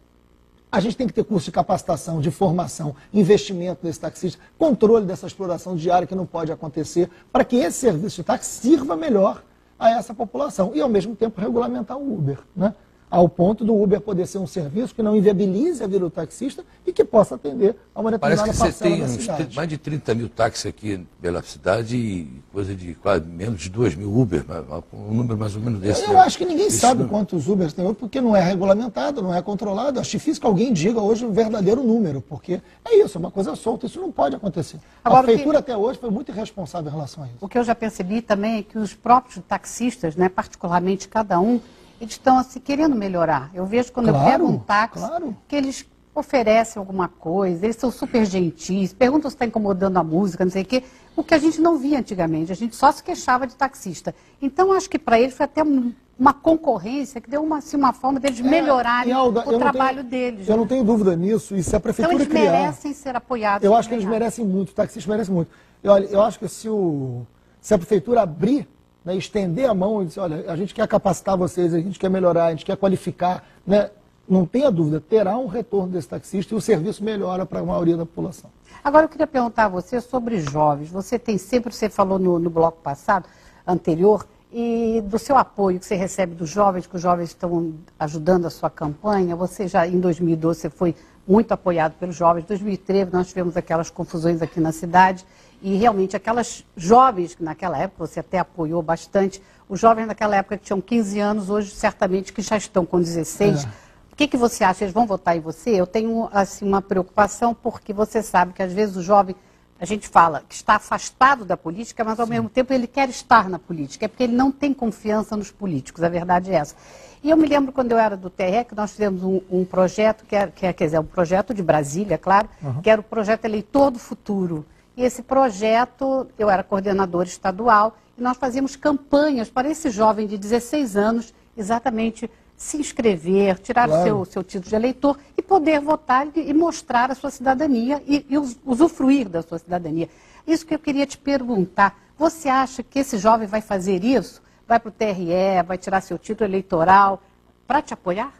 a gente tem que ter curso de capacitação, de formação, investimento nesse taxista, controle dessa exploração diária que não pode acontecer, para que esse serviço de táxi sirva melhor a essa população e, ao mesmo tempo, regulamentar o Uber. Né? Ao ponto do Uber poder ser um serviço que não inviabilize a vida do taxista e que possa atender a uma determinada Parece que você tem uns, mais de 30 mil táxis aqui pela cidade e coisa de quase menos de 2 mil Uber, um número mais ou menos desse. Eu acho que ninguém sabe número. quantos Ubers tem porque não é regulamentado, não é controlado. Acho difícil que alguém diga hoje o um verdadeiro número, porque é isso, é uma coisa solta, isso não pode acontecer. Agora, a prefeitura que... até hoje foi muito irresponsável em relação a isso. O que eu já percebi também é que os próprios taxistas, né, particularmente cada um, eles estão assim, querendo melhorar. Eu vejo quando claro, eu pego um táxi claro. que eles oferecem alguma coisa, eles são super gentis, perguntam se está incomodando a música, não sei o quê, o que a gente não via antigamente, a gente só se queixava de taxista. Então, acho que para eles foi até um, uma concorrência que deu uma, assim, uma forma deles é, melhorarem Alda, o trabalho tenho, deles. Eu né? não tenho dúvida nisso, e se a prefeitura então, eles criar... merecem ser apoiados. Eu acho que eles merecem muito, o taxista merece muito. Eu, eu acho que se, o, se a prefeitura abrir né, estender a mão e dizer, olha, a gente quer capacitar vocês, a gente quer melhorar, a gente quer qualificar, né? não tenha dúvida, terá um retorno desse taxista e o serviço melhora para a maioria da população. Agora eu queria perguntar a você sobre jovens. Você tem sempre, você falou no, no bloco passado, anterior, e do seu apoio que você recebe dos jovens, que os jovens estão ajudando a sua campanha. Você já em 2012 você foi muito apoiado pelos jovens. Em 2013 nós tivemos aquelas confusões aqui na cidade. E realmente aquelas jovens que naquela época você até apoiou bastante, os jovens naquela época que tinham 15 anos, hoje certamente que já estão com 16. É. O que, que você acha? Eles vão votar em você? Eu tenho assim, uma preocupação porque você sabe que às vezes o jovem, a gente fala que está afastado da política, mas ao Sim. mesmo tempo ele quer estar na política. É porque ele não tem confiança nos políticos, a verdade é essa. E eu me lembro quando eu era do TRE que nós fizemos um, um projeto, que, é, que é, quer dizer, um projeto de Brasília, claro, uhum. que era o projeto Eleitor do Futuro. E esse projeto, eu era coordenadora estadual, e nós fazíamos campanhas para esse jovem de 16 anos exatamente se inscrever, tirar claro. o seu, seu título de eleitor e poder votar e mostrar a sua cidadania e, e usufruir da sua cidadania. Isso que eu queria te perguntar. Você acha que esse jovem vai fazer isso? Vai para o TRE, vai tirar seu título eleitoral para te apoiar?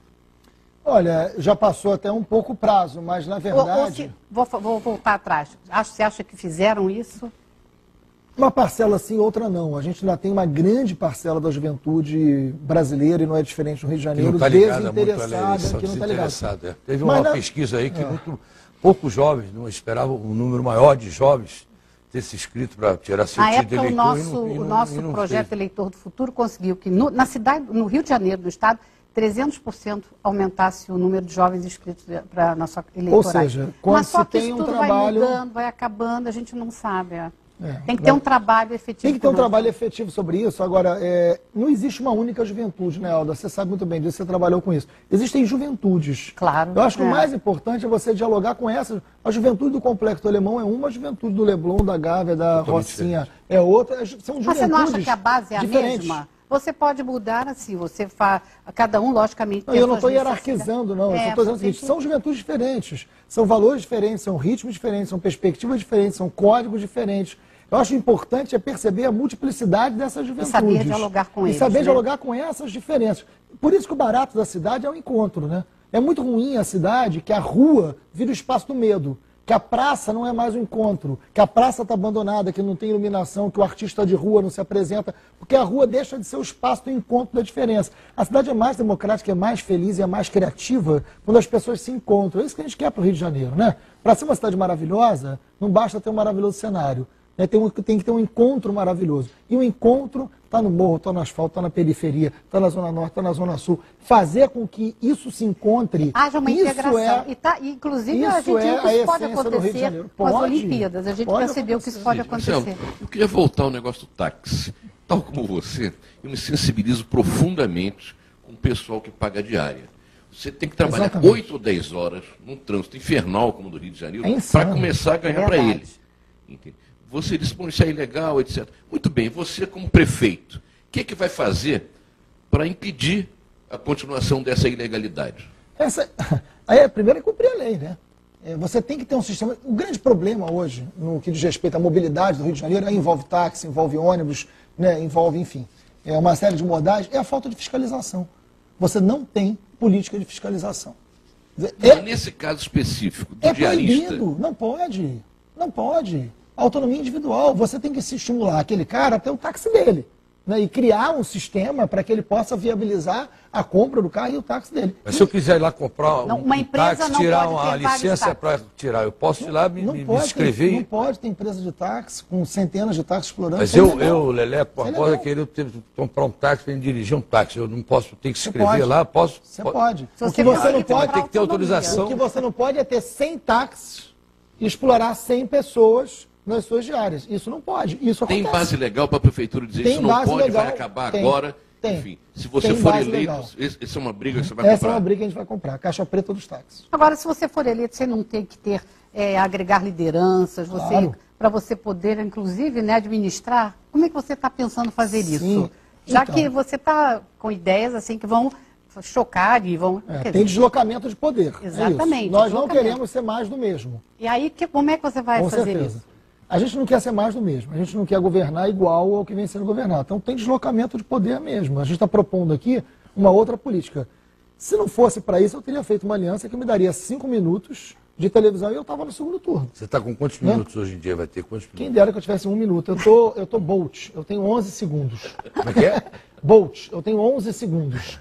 Olha, já passou até um pouco o prazo, mas na verdade. Ou, ou se, vou, vou, voltar atrás. Acho, você acha que fizeram isso? Uma parcela sim, outra não. A gente ainda tem uma grande parcela da juventude brasileira, e não é diferente no Rio de Janeiro, que não tá desinteressada, que não está ligada. É. Teve uma na... pesquisa aí que é. muito, poucos jovens, não esperavam um número maior de jovens ter se inscrito para tirar seu na título eleitor. Nosso, e não, e não, o nosso projeto fez. Eleitor do Futuro conseguiu que no, na cidade, no Rio de Janeiro, no estado, 300% aumentasse o número de jovens inscritos para a nossa eleitoral. Ou seja, quando Mas só que isso um tudo trabalho... vai mudando, vai acabando, a gente não sabe. É. É, tem que ter um trabalho efetivo. Tem que ter um trabalho efetivo sobre isso. Agora, é, não existe uma única juventude, né, Alda? Você sabe muito bem disso, você trabalhou com isso. Existem juventudes. Claro. Eu acho que é. o mais importante é você dialogar com essas. A juventude do Complexo Alemão é uma, a juventude do Leblon, da Gávea, da Rocinha é outra. São juventudes Mas você não acha que a base é a diferentes. mesma? Você pode mudar assim, você faz. Cada um, logicamente. Não, eu não estou hierarquizando, não. É, eu estou dizendo o seguinte: que... são juventudes diferentes, são valores diferentes, são ritmos diferentes, são perspectivas diferentes, são códigos diferentes. Eu acho importante é perceber a multiplicidade dessas juventudes. E saber dialogar com e eles. E saber né? dialogar com essas diferenças. Por isso que o barato da cidade é o encontro, né? É muito ruim a cidade que a rua vira o espaço do medo que a praça não é mais um encontro, que a praça está abandonada, que não tem iluminação, que o artista de rua não se apresenta, porque a rua deixa de ser o espaço do encontro da diferença. A cidade é mais democrática, é mais feliz e é mais criativa quando as pessoas se encontram. É isso que a gente quer para o Rio de Janeiro, né? Para ser uma cidade maravilhosa, não basta ter um maravilhoso cenário. Né? Tem, um, tem que ter um encontro maravilhoso. E o encontro está no morro, está no asfalto, está na periferia, está na Zona Norte, está na Zona Sul. Fazer com que isso se encontre. Haja uma isso integração. É, e tá, inclusive, a isso gente é que isso a pode acontecer com as Olimpíadas. A gente percebeu que isso pode acontecer. Marcelo, eu queria voltar ao negócio do táxi. Tal como você, eu me sensibilizo profundamente com o pessoal que paga diária. Você tem que trabalhar Exatamente. 8 ou 10 horas num trânsito infernal como o do Rio de Janeiro É para começar a ganhar É para ele. Entende? Você diz, "Bom, isso é ilegal, etc. Muito bem, você como prefeito, o que, é que vai fazer para impedir a continuação dessa ilegalidade? Essa, aí, primeiro é cumprir a lei, né? É, você tem que ter um sistema. O grande problema hoje, no que diz respeito à mobilidade do Rio de Janeiro, aí envolve táxi, envolve ônibus, né, envolve, enfim, é uma série de modais, é a falta de fiscalização. Você não tem política de fiscalização. É, nesse caso específico do é diarista, proibido, não pode, não pode. Autonomia individual, você tem que se estimular aquele cara a ter o táxi dele. Né, e criar um sistema para que ele possa viabilizar a compra do carro e o táxi dele. Mas se eu quiser ir lá comprar um, Não, uma um empresa táxi, não tirar pode uma licença para tirar, eu posso ir lá me, Não me- me pode, inscrever? não pode ter empresa de táxi com centenas de táxis explorando. Mas eu, eu Leleco Isso é ter- comprar um táxi para dirigir um táxi. Eu não posso ter que se Você inscrever pode. lá, posso. Você po- pode. Se O você que você não pode ter que ter autorização. O que você não pode é ter 100 táxis e explorar 100 pessoas nas suas diárias. Isso não pode. Isso tem acontece. base legal para a prefeitura dizer Tem isso não pode, legal, vai acabar tem, agora. tem. Enfim, se você Tem for eleito, essa é uma briga que você vai Essa é comprar. uma briga que a gente vai comprar. A caixa preta dos táxis. Agora, se você for eleito, você não tem que ter, é, agregar lideranças, você, Claro. para você poder, inclusive, né, administrar. Como é que você está pensando fazer Sim. isso? Já Então. que você está com ideias assim que vão chocar e vão. É, tem dizer, deslocamento de poder. É isso. Exatamente, Nós não queremos ser mais do mesmo. E aí, que, como é que você vai Com fazer certeza. isso? A gente não quer ser mais do mesmo. A gente não quer governar igual ao que vem sendo governado. Então tem deslocamento de poder mesmo. A gente está propondo aqui uma outra política. Se não fosse para isso, eu teria feito uma aliança que me daria cinco minutos de televisão e eu estava no segundo turno. Você está com quantos Né? minutos hoje em dia? Vai ter quantos Quem minutos? dera que eu tivesse um minuto. Eu tô, eu tô Bolt. Eu tenho 11 segundos. Como é que é? Bolt. Eu tenho 11 segundos.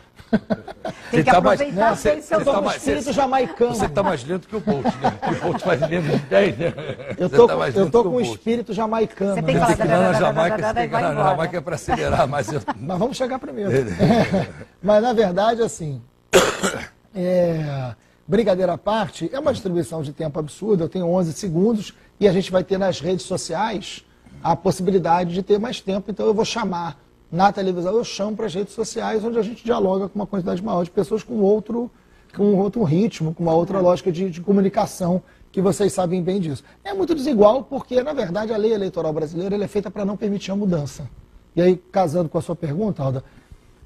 Tem que tá mais- aproveitar não, seu- você- seu tá com mais- espírito você- jamaicano. Você está mais lento que o Bolt, né? O Bolt faz menos de 10, né? Eu Você tô, tá com- mais eu lento tô o com Bolt. espírito jamaicano. Você tem que né? falar Tem que lá na Jamaica, você tem que na. Jamaica para acelerar, mas eu... Mas vamos chegar primeiro. Mas, na verdade, assim, é, brincadeira à parte, é uma distribuição de tempo absurda. Eu tenho 11 segundos e a gente vai ter nas redes sociais a possibilidade de ter mais tempo. Então, eu vou chamar na televisão, eu chamo para as redes sociais, onde a gente dialoga com uma quantidade maior de pessoas com outro, com outro ritmo, com uma outra lógica de, de comunicação, que vocês sabem bem disso. É muito desigual, porque, na verdade, a lei eleitoral brasileira ela é feita para não permitir a mudança. E aí, casando com a sua pergunta, Alda,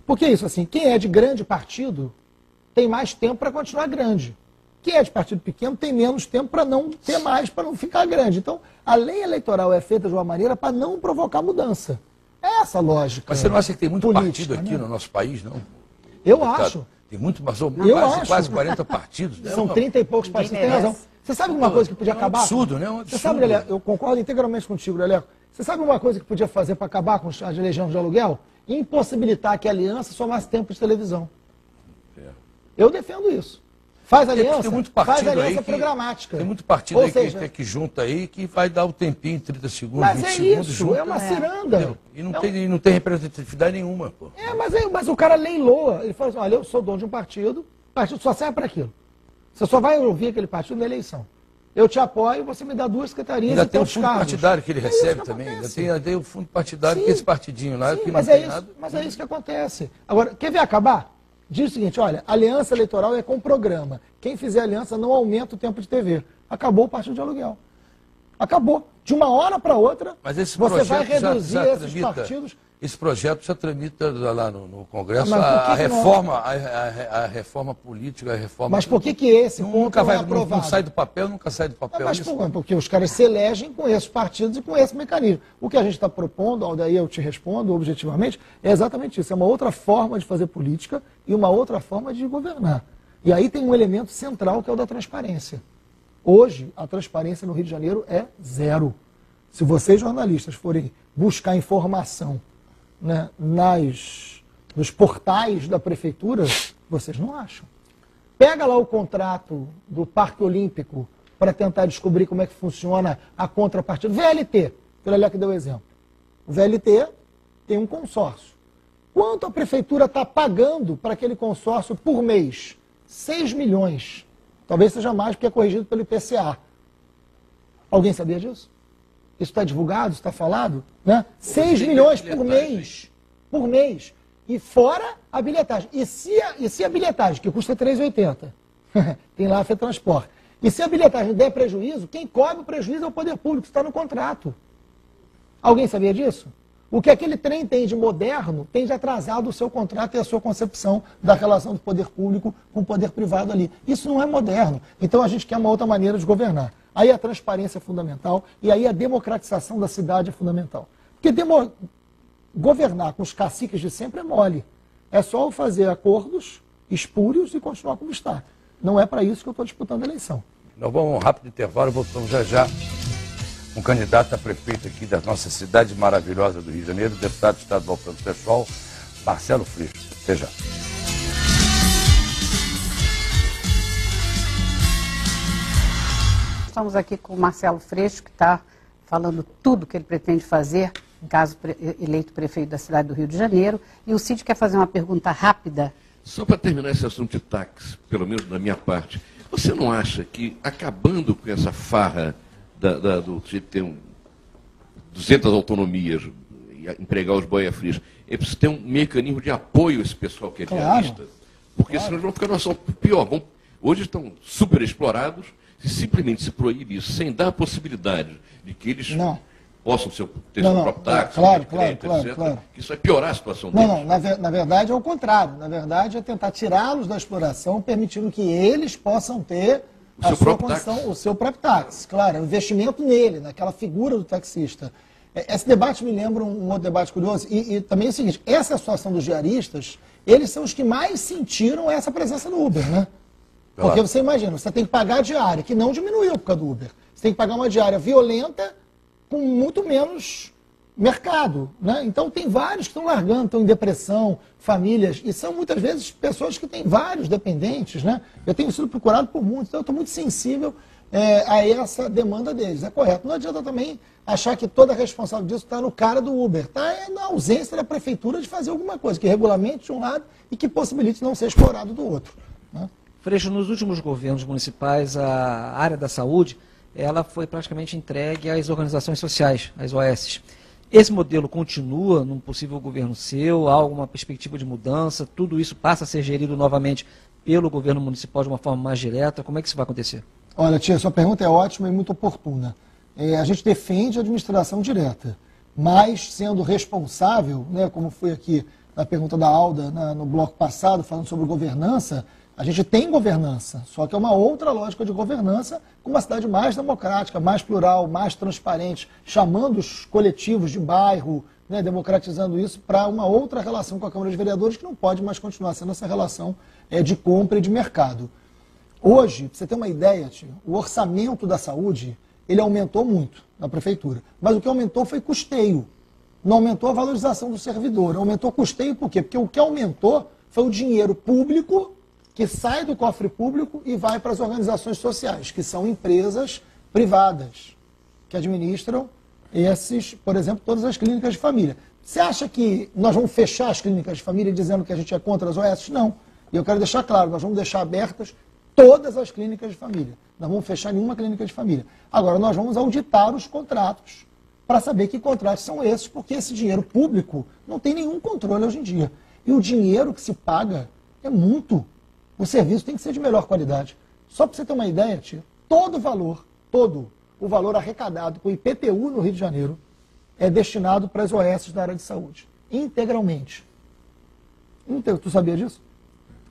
porque é isso, assim, quem é de grande partido tem mais tempo para continuar grande. Quem é de partido pequeno tem menos tempo para não ter mais, para não ficar grande. Então, a lei eleitoral é feita de uma maneira para não provocar mudança. É essa a lógica. Mas você não acha que tem muito política, partido aqui né? no nosso país, não? Eu Deputado? acho. Tem muito, mas são Eu quase, acho. quase 40 partidos. né? São Uma- 30 e poucos partidos. Você tem razão. Você sabe uma coisa que podia É um acabar? absurdo, né? É um Você absurdo. sabe, Leleco, eu concordo integralmente contigo, Leleco. Você sabe uma coisa que podia fazer para acabar com as legiões de aluguel? Impossibilitar que a aliança somasse tempo de televisão. Eu defendo isso. Faz É. Aliança, tem muito faz partido aliança aí que, programática. Tem muito partido Ou aí seja, que, que junta aí que vai dar o tempinho, 30 segundos, Mas 20 é segundos, isso, junta, é uma É. ciranda. entendeu? E não, É um- tem, não tem representatividade nenhuma, pô. É, mas, é- mas o cara leiloa. Ele fala assim, olha, eu sou dono de um partido, o partido só serve para aquilo. Você só vai ouvir aquele partido na eleição. Eu te apoio, você me dá duas secretarias Ainda e tem o fundo cargos. partidário que ele É recebe que também. Ainda tem, ainda tem o fundo partidário Sim. que é esse partidinho lá Sim, que mas, não é tem isso, nada. mas é isso que acontece. Agora, quer ver acabar? Diz o seguinte, olha, aliança eleitoral é com programa. Quem fizer aliança não aumenta o tempo de TV. Acabou o partido de aluguel. Acabou. De uma hora para outra, Mas esse você projeto vai já- reduzir já esses tramita- partidos. Esse projeto já tramita lá no, no Congresso a, que que reforma, a, a- a reforma política, a reforma. Mas por que, que esse ponto nunca não vai, é aprovado? não sai do papel, nunca sai do papel. mas isso. por- porque os caras se elegem com esses partidos e com esse mecanismo. O que a gente está propondo, Aldair, eu te respondo objetivamente, é exatamente isso. É uma outra forma de fazer política e uma outra forma de governar. E aí tem um elemento central que é o da transparência. Hoje, a transparência no Rio de Janeiro é zero. Se vocês, jornalistas, forem buscar informação né, nas, nos portais da prefeitura, vocês não acham. Pega lá o contrato do Parque Olímpico para tentar descobrir como é que funciona a contrapartida. VLT, pelo que deu exemplo. O VLT tem um consórcio. Quanto a prefeitura está pagando para aquele consórcio por mês? 6 milhões. Talvez seja mais porque é corrigido pelo IPCA. Alguém sabia disso? Isso está divulgado, está falado? Né? 6 milhões por mês. Por mês. E fora a bilhetagem. E se a, e se a bilhetagem, que custa 3,80, tem lá a FETransport. E se a bilhetagem der prejuízo, quem cobre o prejuízo é o poder público, está no contrato. Alguém sabia disso? O que aquele trem tem de moderno tem de atrasado o seu contrato e a sua concepção da relação do poder público com o poder privado ali. Isso não é moderno. Então a gente quer uma outra maneira de governar. Aí a transparência é fundamental e aí a democratização da cidade é fundamental. Porque demo... governar com os caciques de sempre é mole. É só fazer acordos espúrios e continuar como está. Não é para isso que eu estou disputando a eleição. Nós vamos a um rápido intervalo, voltamos já já um candidato a prefeito aqui da nossa cidade maravilhosa do Rio de Janeiro, deputado estadual pelo pessoal, Marcelo Freixo. Seja. Estamos aqui com o Marcelo Freixo, que está falando tudo que ele pretende fazer, em caso eleito prefeito da cidade do Rio de Janeiro. E o Cid quer fazer uma pergunta rápida. Só para terminar esse assunto de táxi, pelo menos da minha parte, você não acha que acabando com essa farra da, da, do de ter um, 200 autonomias e empregar os boia frios, é preciso ter um mecanismo de apoio a esse pessoal que é claro. diarista, porque claro. senão vão ficar numa situação pior. Vão, hoje estão super explorados, se simplesmente se proíbe isso, sem dar a possibilidade de que eles não. possam ter não, seu próprio táxi, claro, claro, claro, etc., claro. que isso vai piorar a situação não, deles. Não, na, na verdade é o contrário. Na verdade é tentar tirá-los da exploração, permitindo que eles possam ter o seu próprio condição, táxi. O seu próprio táxi, claro, é um investimento nele, naquela figura do taxista. É, esse debate me lembra um outro debate curioso. E, e também é o seguinte, essa situação dos diaristas, eles são os que mais sentiram essa presença no Uber, né? Porque você imagina, você tem que pagar a diária, que não diminuiu por causa do Uber. Você tem que pagar uma diária violenta com muito menos mercado. Né? Então, tem vários que estão largando, estão em depressão, famílias, e são muitas vezes pessoas que têm vários dependentes. Né? Eu tenho sido procurado por muitos, então eu estou muito sensível é, a essa demanda deles. É correto. Não adianta também achar que toda a responsabilidade disso está no cara do Uber. Está é na ausência da prefeitura de fazer alguma coisa, que regulamente de um lado e que possibilite não ser explorado do outro. Né? Freixo, nos últimos governos municipais, a área da saúde ela foi praticamente entregue às organizações sociais, às OS. Esse modelo continua num possível governo seu? Há alguma perspectiva de mudança? Tudo isso passa a ser gerido novamente pelo governo municipal de uma forma mais direta? Como é que isso vai acontecer? Olha, tia, sua pergunta é ótima e muito oportuna. É, a gente defende a administração direta, mas sendo responsável, né, como foi aqui na pergunta da Alda na, no bloco passado, falando sobre governança, a gente tem governança, só que é uma outra lógica de governança com uma cidade mais democrática, mais plural, mais transparente, chamando os coletivos de bairro, né, democratizando isso para uma outra relação com a Câmara de Vereadores que não pode mais continuar sendo essa relação é, de compra e de mercado. Hoje, para você ter uma ideia, tio, o orçamento da saúde ele aumentou muito na prefeitura, mas o que aumentou foi custeio. Não aumentou a valorização do servidor, aumentou custeio por quê? Porque o que aumentou foi o dinheiro público que sai do cofre público e vai para as organizações sociais, que são empresas privadas, que administram esses, por exemplo, todas as clínicas de família. Você acha que nós vamos fechar as clínicas de família dizendo que a gente é contra as OS? Não. E eu quero deixar claro, nós vamos deixar abertas todas as clínicas de família. Não vamos fechar nenhuma clínica de família. Agora, nós vamos auditar os contratos para saber que contratos são esses, porque esse dinheiro público não tem nenhum controle hoje em dia. E o dinheiro que se paga é muito o serviço tem que ser de melhor qualidade. Só para você ter uma ideia, tio, todo o valor, todo o valor arrecadado com o IPTU no Rio de Janeiro é destinado para as OS da área de saúde, integralmente. Tu sabia disso?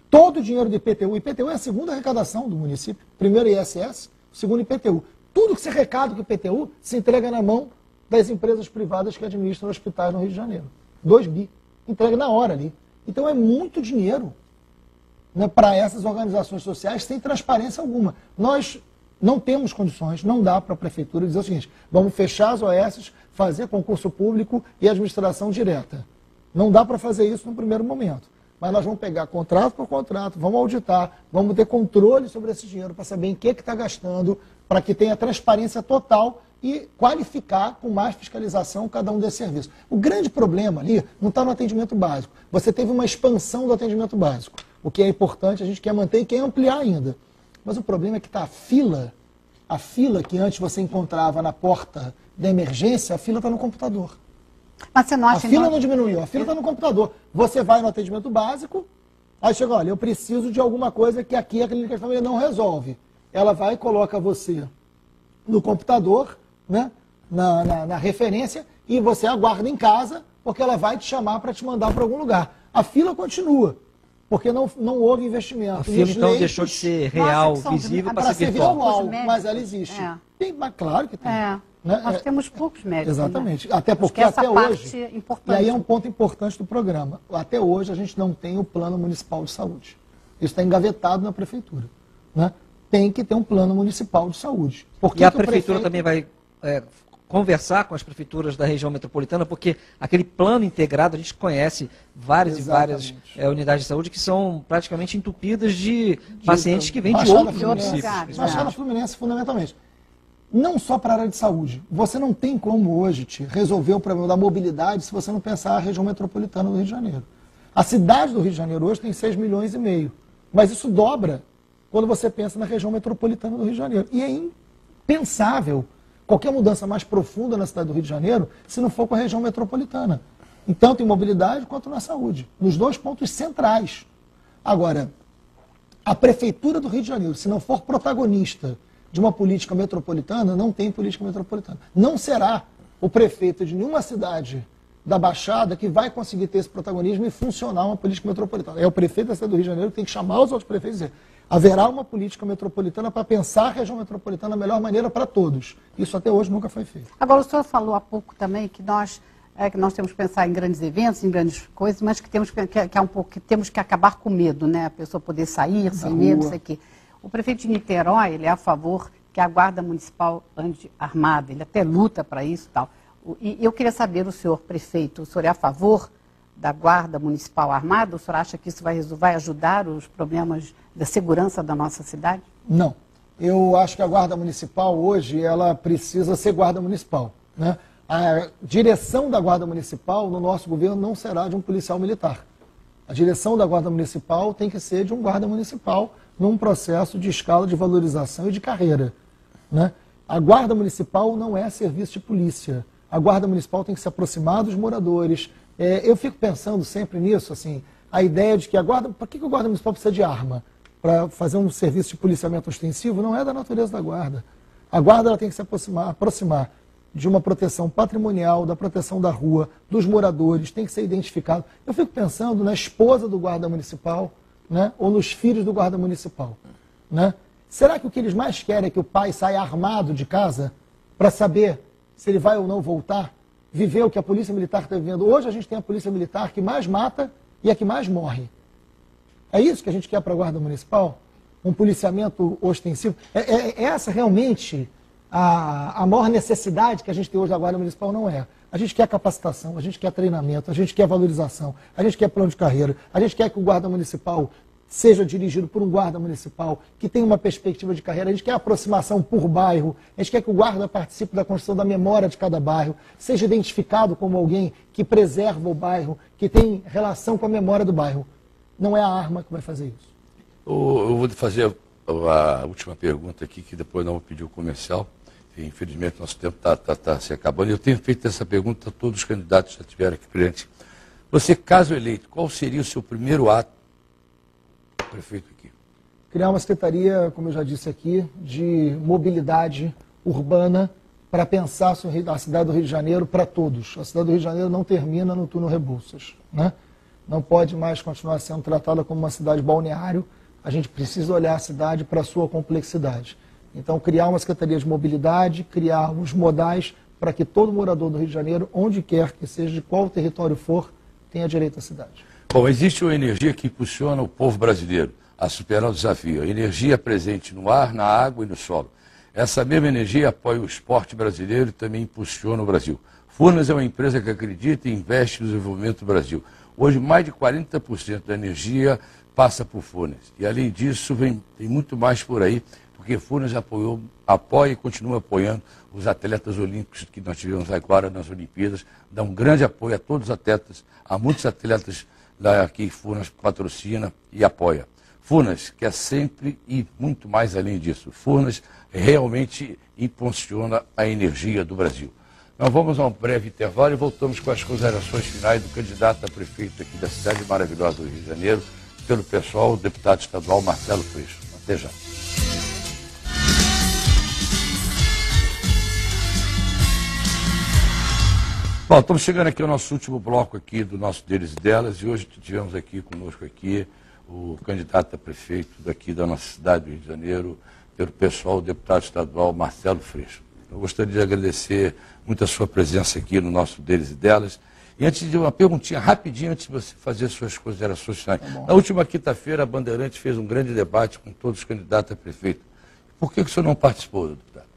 Todo o dinheiro do IPTU, IPTU é a segunda arrecadação do município, primeiro ISS, segundo IPTU. Tudo que se arrecada com IPTU se entrega na mão das empresas privadas que administram hospitais no Rio de Janeiro. 2 bi. Entrega na hora ali. Então é muito dinheiro né, para essas organizações sociais sem transparência alguma. Nós Não temos condições, não dá para a prefeitura dizer o seguinte: vamos fechar as OS, fazer concurso público e administração direta. Não dá para fazer isso no primeiro momento. Mas nós vamos pegar contrato por contrato, vamos auditar, vamos ter controle sobre esse dinheiro para saber em que está gastando, para que tenha transparência total e qualificar com mais fiscalização cada um desses serviços. O grande problema ali não está no atendimento básico. Você teve uma expansão do atendimento básico. O que é importante, a gente quer manter e quer ampliar ainda. Mas o problema é que está a fila, a fila que antes você encontrava na porta da emergência, a fila está no computador. Mas você não acha a fila não, não diminuiu, a fila está no computador. Você vai no atendimento básico, aí chega, olha, eu preciso de alguma coisa que aqui a clínica de família não resolve. Ela vai e coloca você no computador, né, na, na, na referência, e você aguarda em casa, porque ela vai te chamar para te mandar para algum lugar. A fila continua porque não, não houve investimento. A fila, então, leitos, deixou de ser real, visível, para ser virtual. mas ela existe. É. Tem, mas claro que tem. É. Né? Nós é. temos poucos médicos. Né? Exatamente. Né? Até porque até hoje. Importante. E aí é um ponto importante do programa. Até hoje a gente não tem o plano municipal de saúde. Isso está engavetado na prefeitura. Né? Tem que ter um plano municipal de saúde. Por e a prefeitura prefeito... também vai é, conversar com as prefeituras da região metropolitana, porque aquele plano integrado, a gente conhece várias Exatamente. e várias é, unidades de saúde que são praticamente entupidas de, de pacientes que vêm de outros municípios. Baixada Fluminense, fundamentalmente. Não só para a área de saúde. Você não tem como hoje te resolver o problema da mobilidade se você não pensar a região metropolitana do Rio de Janeiro. A cidade do Rio de Janeiro hoje tem 6 milhões e meio. Mas isso dobra quando você pensa na região metropolitana do Rio de Janeiro. E é impensável qualquer mudança mais profunda na cidade do Rio de Janeiro se não for com a região metropolitana. Tanto em mobilidade quanto na saúde. Nos dois pontos centrais. Agora, a Prefeitura do Rio de Janeiro, se não for protagonista de uma política metropolitana, não tem política metropolitana. Não será o prefeito de nenhuma cidade da Baixada que vai conseguir ter esse protagonismo e funcionar uma política metropolitana. É o prefeito da cidade do Rio de Janeiro que tem que chamar os outros prefeitos e dizer haverá uma política metropolitana para pensar a região metropolitana da melhor maneira para todos. Isso até hoje nunca foi feito. Agora, o senhor falou há pouco também que nós, é, que nós temos que pensar em grandes eventos, em grandes coisas, mas que temos que, que, que, é um pouco, que temos que acabar com medo, né? A pessoa poder sair sem medo, isso aqui. O prefeito de Niterói, ele é a favor que a guarda municipal ande armada, ele até luta para isso e tal. E eu queria saber, o senhor prefeito, o senhor é a favor da Guarda Municipal Armada? O senhor acha que isso vai, vai ajudar os problemas da segurança da nossa cidade? Não. Eu acho que a Guarda Municipal hoje ela precisa ser Guarda Municipal. Né? A direção da Guarda Municipal no nosso governo não será de um policial militar. A direção da Guarda Municipal tem que ser de um guarda municipal num processo de escala de valorização e de carreira. Né? A Guarda Municipal não é serviço de polícia. A Guarda Municipal tem que se aproximar dos moradores, é, eu fico pensando sempre nisso, assim, a ideia de que a guarda, por que, que o guarda municipal precisa de arma? Para fazer um serviço de policiamento ostensivo? Não é da natureza da guarda. A guarda ela tem que se aproximar, aproximar de uma proteção patrimonial, da proteção da rua, dos moradores, tem que ser identificado. Eu fico pensando na esposa do guarda municipal, né, ou nos filhos do guarda municipal. Né? Será que o que eles mais querem é que o pai saia armado de casa para saber se ele vai ou não voltar? Viver o que a Polícia Militar está vivendo. Hoje a gente tem a Polícia Militar que mais mata e a que mais morre. É isso que a gente quer para a Guarda Municipal? Um policiamento ostensivo? É, é, é essa realmente a, a maior necessidade que a gente tem hoje da Guarda Municipal? Não é. A gente quer capacitação, a gente quer treinamento, a gente quer valorização, a gente quer plano de carreira, a gente quer que o guarda municipal seja dirigido por um guarda municipal que tenha uma perspectiva de carreira. A gente quer aproximação por bairro, a gente quer que o guarda participe da construção da memória de cada bairro, seja identificado como alguém que preserva o bairro, que tem relação com a memória do bairro. Não é a arma que vai fazer isso. Eu vou fazer a última pergunta aqui, que depois não vou pedir o comercial. Infelizmente, nosso tempo está tá, tá se acabando. Eu tenho feito essa pergunta a todos os candidatos que já estiveram aqui presentes. Você, caso eleito, qual seria o seu primeiro ato prefeito aqui? Criar uma secretaria, como eu já disse aqui, de mobilidade urbana para pensar a cidade do Rio de Janeiro para todos. A cidade do Rio de Janeiro não termina no túnel Rebouças. Né? Não pode mais continuar sendo tratada como uma cidade balneário. A gente precisa olhar a cidade para a sua complexidade. Então, criar uma secretaria de mobilidade, criar os modais para que todo morador do Rio de Janeiro, onde quer que seja, de qual território for, tenha direito à cidade. Bom, existe uma energia que impulsiona o povo brasileiro a superar o desafio. A energia presente no ar, na água e no solo. Essa mesma energia apoia o esporte brasileiro e também impulsiona o Brasil. Furnas é uma empresa que acredita e investe no desenvolvimento do Brasil. Hoje, mais de 40% da energia passa por Furnas. E, além disso, vem, tem muito mais por aí, porque Furnas apoiou, apoia e continua apoiando os atletas olímpicos que nós tivemos agora nas Olimpíadas. Dá um grande apoio a todos os atletas, a muitos atletas da, que Furnas patrocina e apoia. Furnas quer sempre ir muito mais além disso. Furnas realmente impulsiona a energia do Brasil. Nós vamos a um breve intervalo e voltamos com as considerações finais do candidato a prefeito aqui da cidade maravilhosa do Rio de Janeiro, pelo pessoal, o deputado estadual Marcelo Freixo. Até já. Bom, estamos chegando aqui ao nosso último bloco aqui do nosso deles e delas e hoje tivemos aqui conosco aqui o candidato a prefeito daqui da nossa cidade do Rio de Janeiro, pelo pessoal, o deputado estadual Marcelo Freixo. Eu gostaria de agradecer muito a sua presença aqui no nosso deles e delas. E antes de uma perguntinha rapidinho, antes de você fazer suas considerações finais. Tá Na última quinta-feira, a Bandeirante fez um grande debate com todos os candidatos a prefeito. Por que, que o senhor não participou, deputado?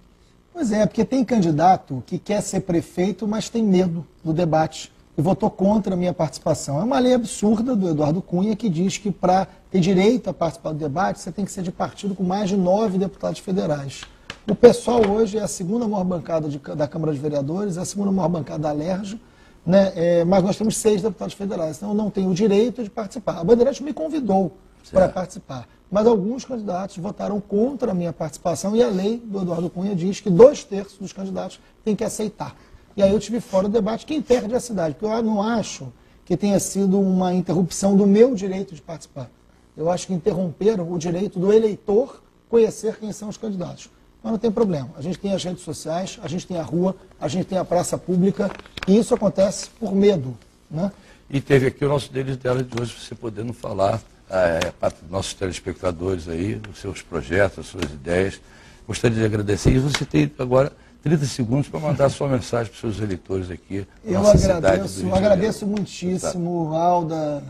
Pois é, porque tem candidato que quer ser prefeito, mas tem medo do debate e votou contra a minha participação. É uma lei absurda do Eduardo Cunha que diz que para ter direito a participar do debate, você tem que ser de partido com mais de nove deputados federais. O pessoal hoje é a segunda maior bancada de, da Câmara de Vereadores, é a segunda maior bancada da Alerj, né? É, mas nós temos seis deputados federais, então eu não tenho o direito de participar. A Bandeirante me convidou para participar, mas alguns candidatos votaram contra a minha participação e a lei do Eduardo Cunha diz que dois terços dos candidatos têm que aceitar. E aí eu tive fora do debate quem perde a cidade, porque eu não acho que tenha sido uma interrupção do meu direito de participar. Eu acho que interromperam o direito do eleitor conhecer quem são os candidatos. Mas não tem problema. A gente tem as redes sociais, a gente tem a rua, a gente tem a praça pública, e isso acontece por medo. Né? E teve aqui o nosso deles dela de hoje, você podendo falar é, para os nossos telespectadores aí, os seus projetos, as suas ideias. Gostaria de agradecer. E você tem agora 30 segundos para mandar sua mensagem para os seus eleitores aqui. Eu agradeço, eu agradeço muitíssimo, Alda.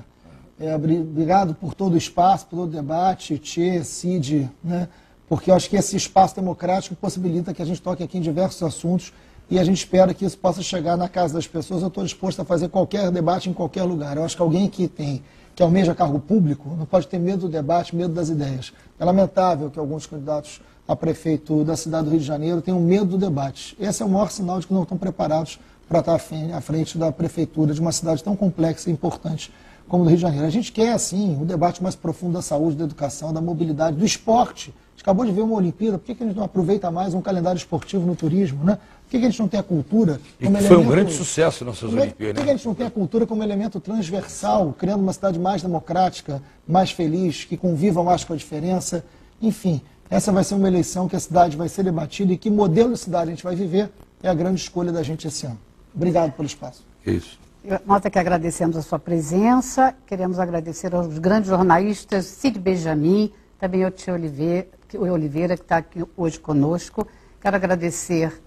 É, obrigado por todo o espaço, por todo o debate, Tchê, Cid, né? porque eu acho que esse espaço democrático possibilita que a gente toque aqui em diversos assuntos e a gente espera que isso possa chegar na casa das pessoas. Eu estou disposto a fazer qualquer debate em qualquer lugar. Eu acho que alguém que tem que almeja cargo público não pode ter medo do debate, medo das ideias. É lamentável que alguns candidatos a prefeito da cidade do Rio de Janeiro tenham medo do debate. Esse é o maior sinal de que não estão preparados para estar à frente da prefeitura de uma cidade tão complexa e importante como o Rio de Janeiro. A gente quer, sim, o um debate mais profundo da saúde, da educação, da mobilidade, do esporte. A gente acabou de ver uma Olimpíada, por que, que a gente não aproveita mais um calendário esportivo no turismo, né? Por que, que a gente não tem a cultura e como Foi um grande sucesso nossas como, Olimpíadas. Por que, que a gente não tem a cultura como elemento transversal, criando uma cidade mais democrática, mais feliz, que conviva mais com a diferença? Enfim, essa vai ser uma eleição que a cidade vai ser debatida e que modelo de cidade a gente vai viver é a grande escolha da gente esse ano. Obrigado pelo espaço. Isso. Nós é que agradecemos a sua presença, queremos agradecer aos grandes jornalistas, Cid Benjamin, também ao tio Oliveira, que está aqui hoje conosco. Quero agradecer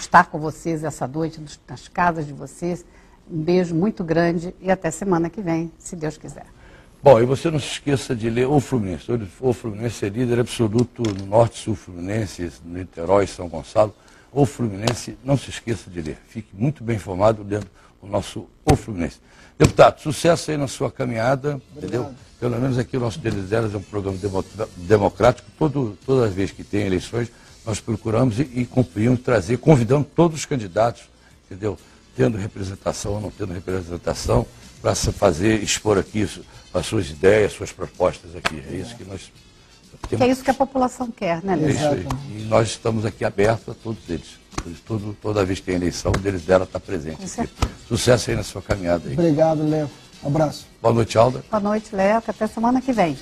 estar com vocês essa noite nas casas de vocês. Um beijo muito grande e até semana que vem, se Deus quiser. Bom, e você não se esqueça de ler o Fluminense. O Fluminense é líder absoluto no Norte-Sul Fluminense, no Niterói, São Gonçalo. O Fluminense, não se esqueça de ler. Fique muito bem informado dentro do nosso O Fluminense. Deputado, sucesso aí na sua caminhada, Obrigado. entendeu? Pelo menos aqui o nosso Deles é um programa democrático. Todo, todas as vezes que tem eleições, nós procuramos e, e cumprimos, trazer, convidando todos os candidatos, entendeu? Tendo representação ou não tendo representação, para fazer, expor aqui isso as suas ideias, as suas propostas aqui. É isso que nós temos. Que é isso que a população quer, né, Léo? É isso aí. E nós estamos aqui abertos a todos eles. Todo, toda vez que tem eleição, um deles dela está presente. Sucesso aí na sua caminhada. Aí. Obrigado, Léo. Um abraço. Boa noite, Alda. Boa noite, Léo. Até semana que vem.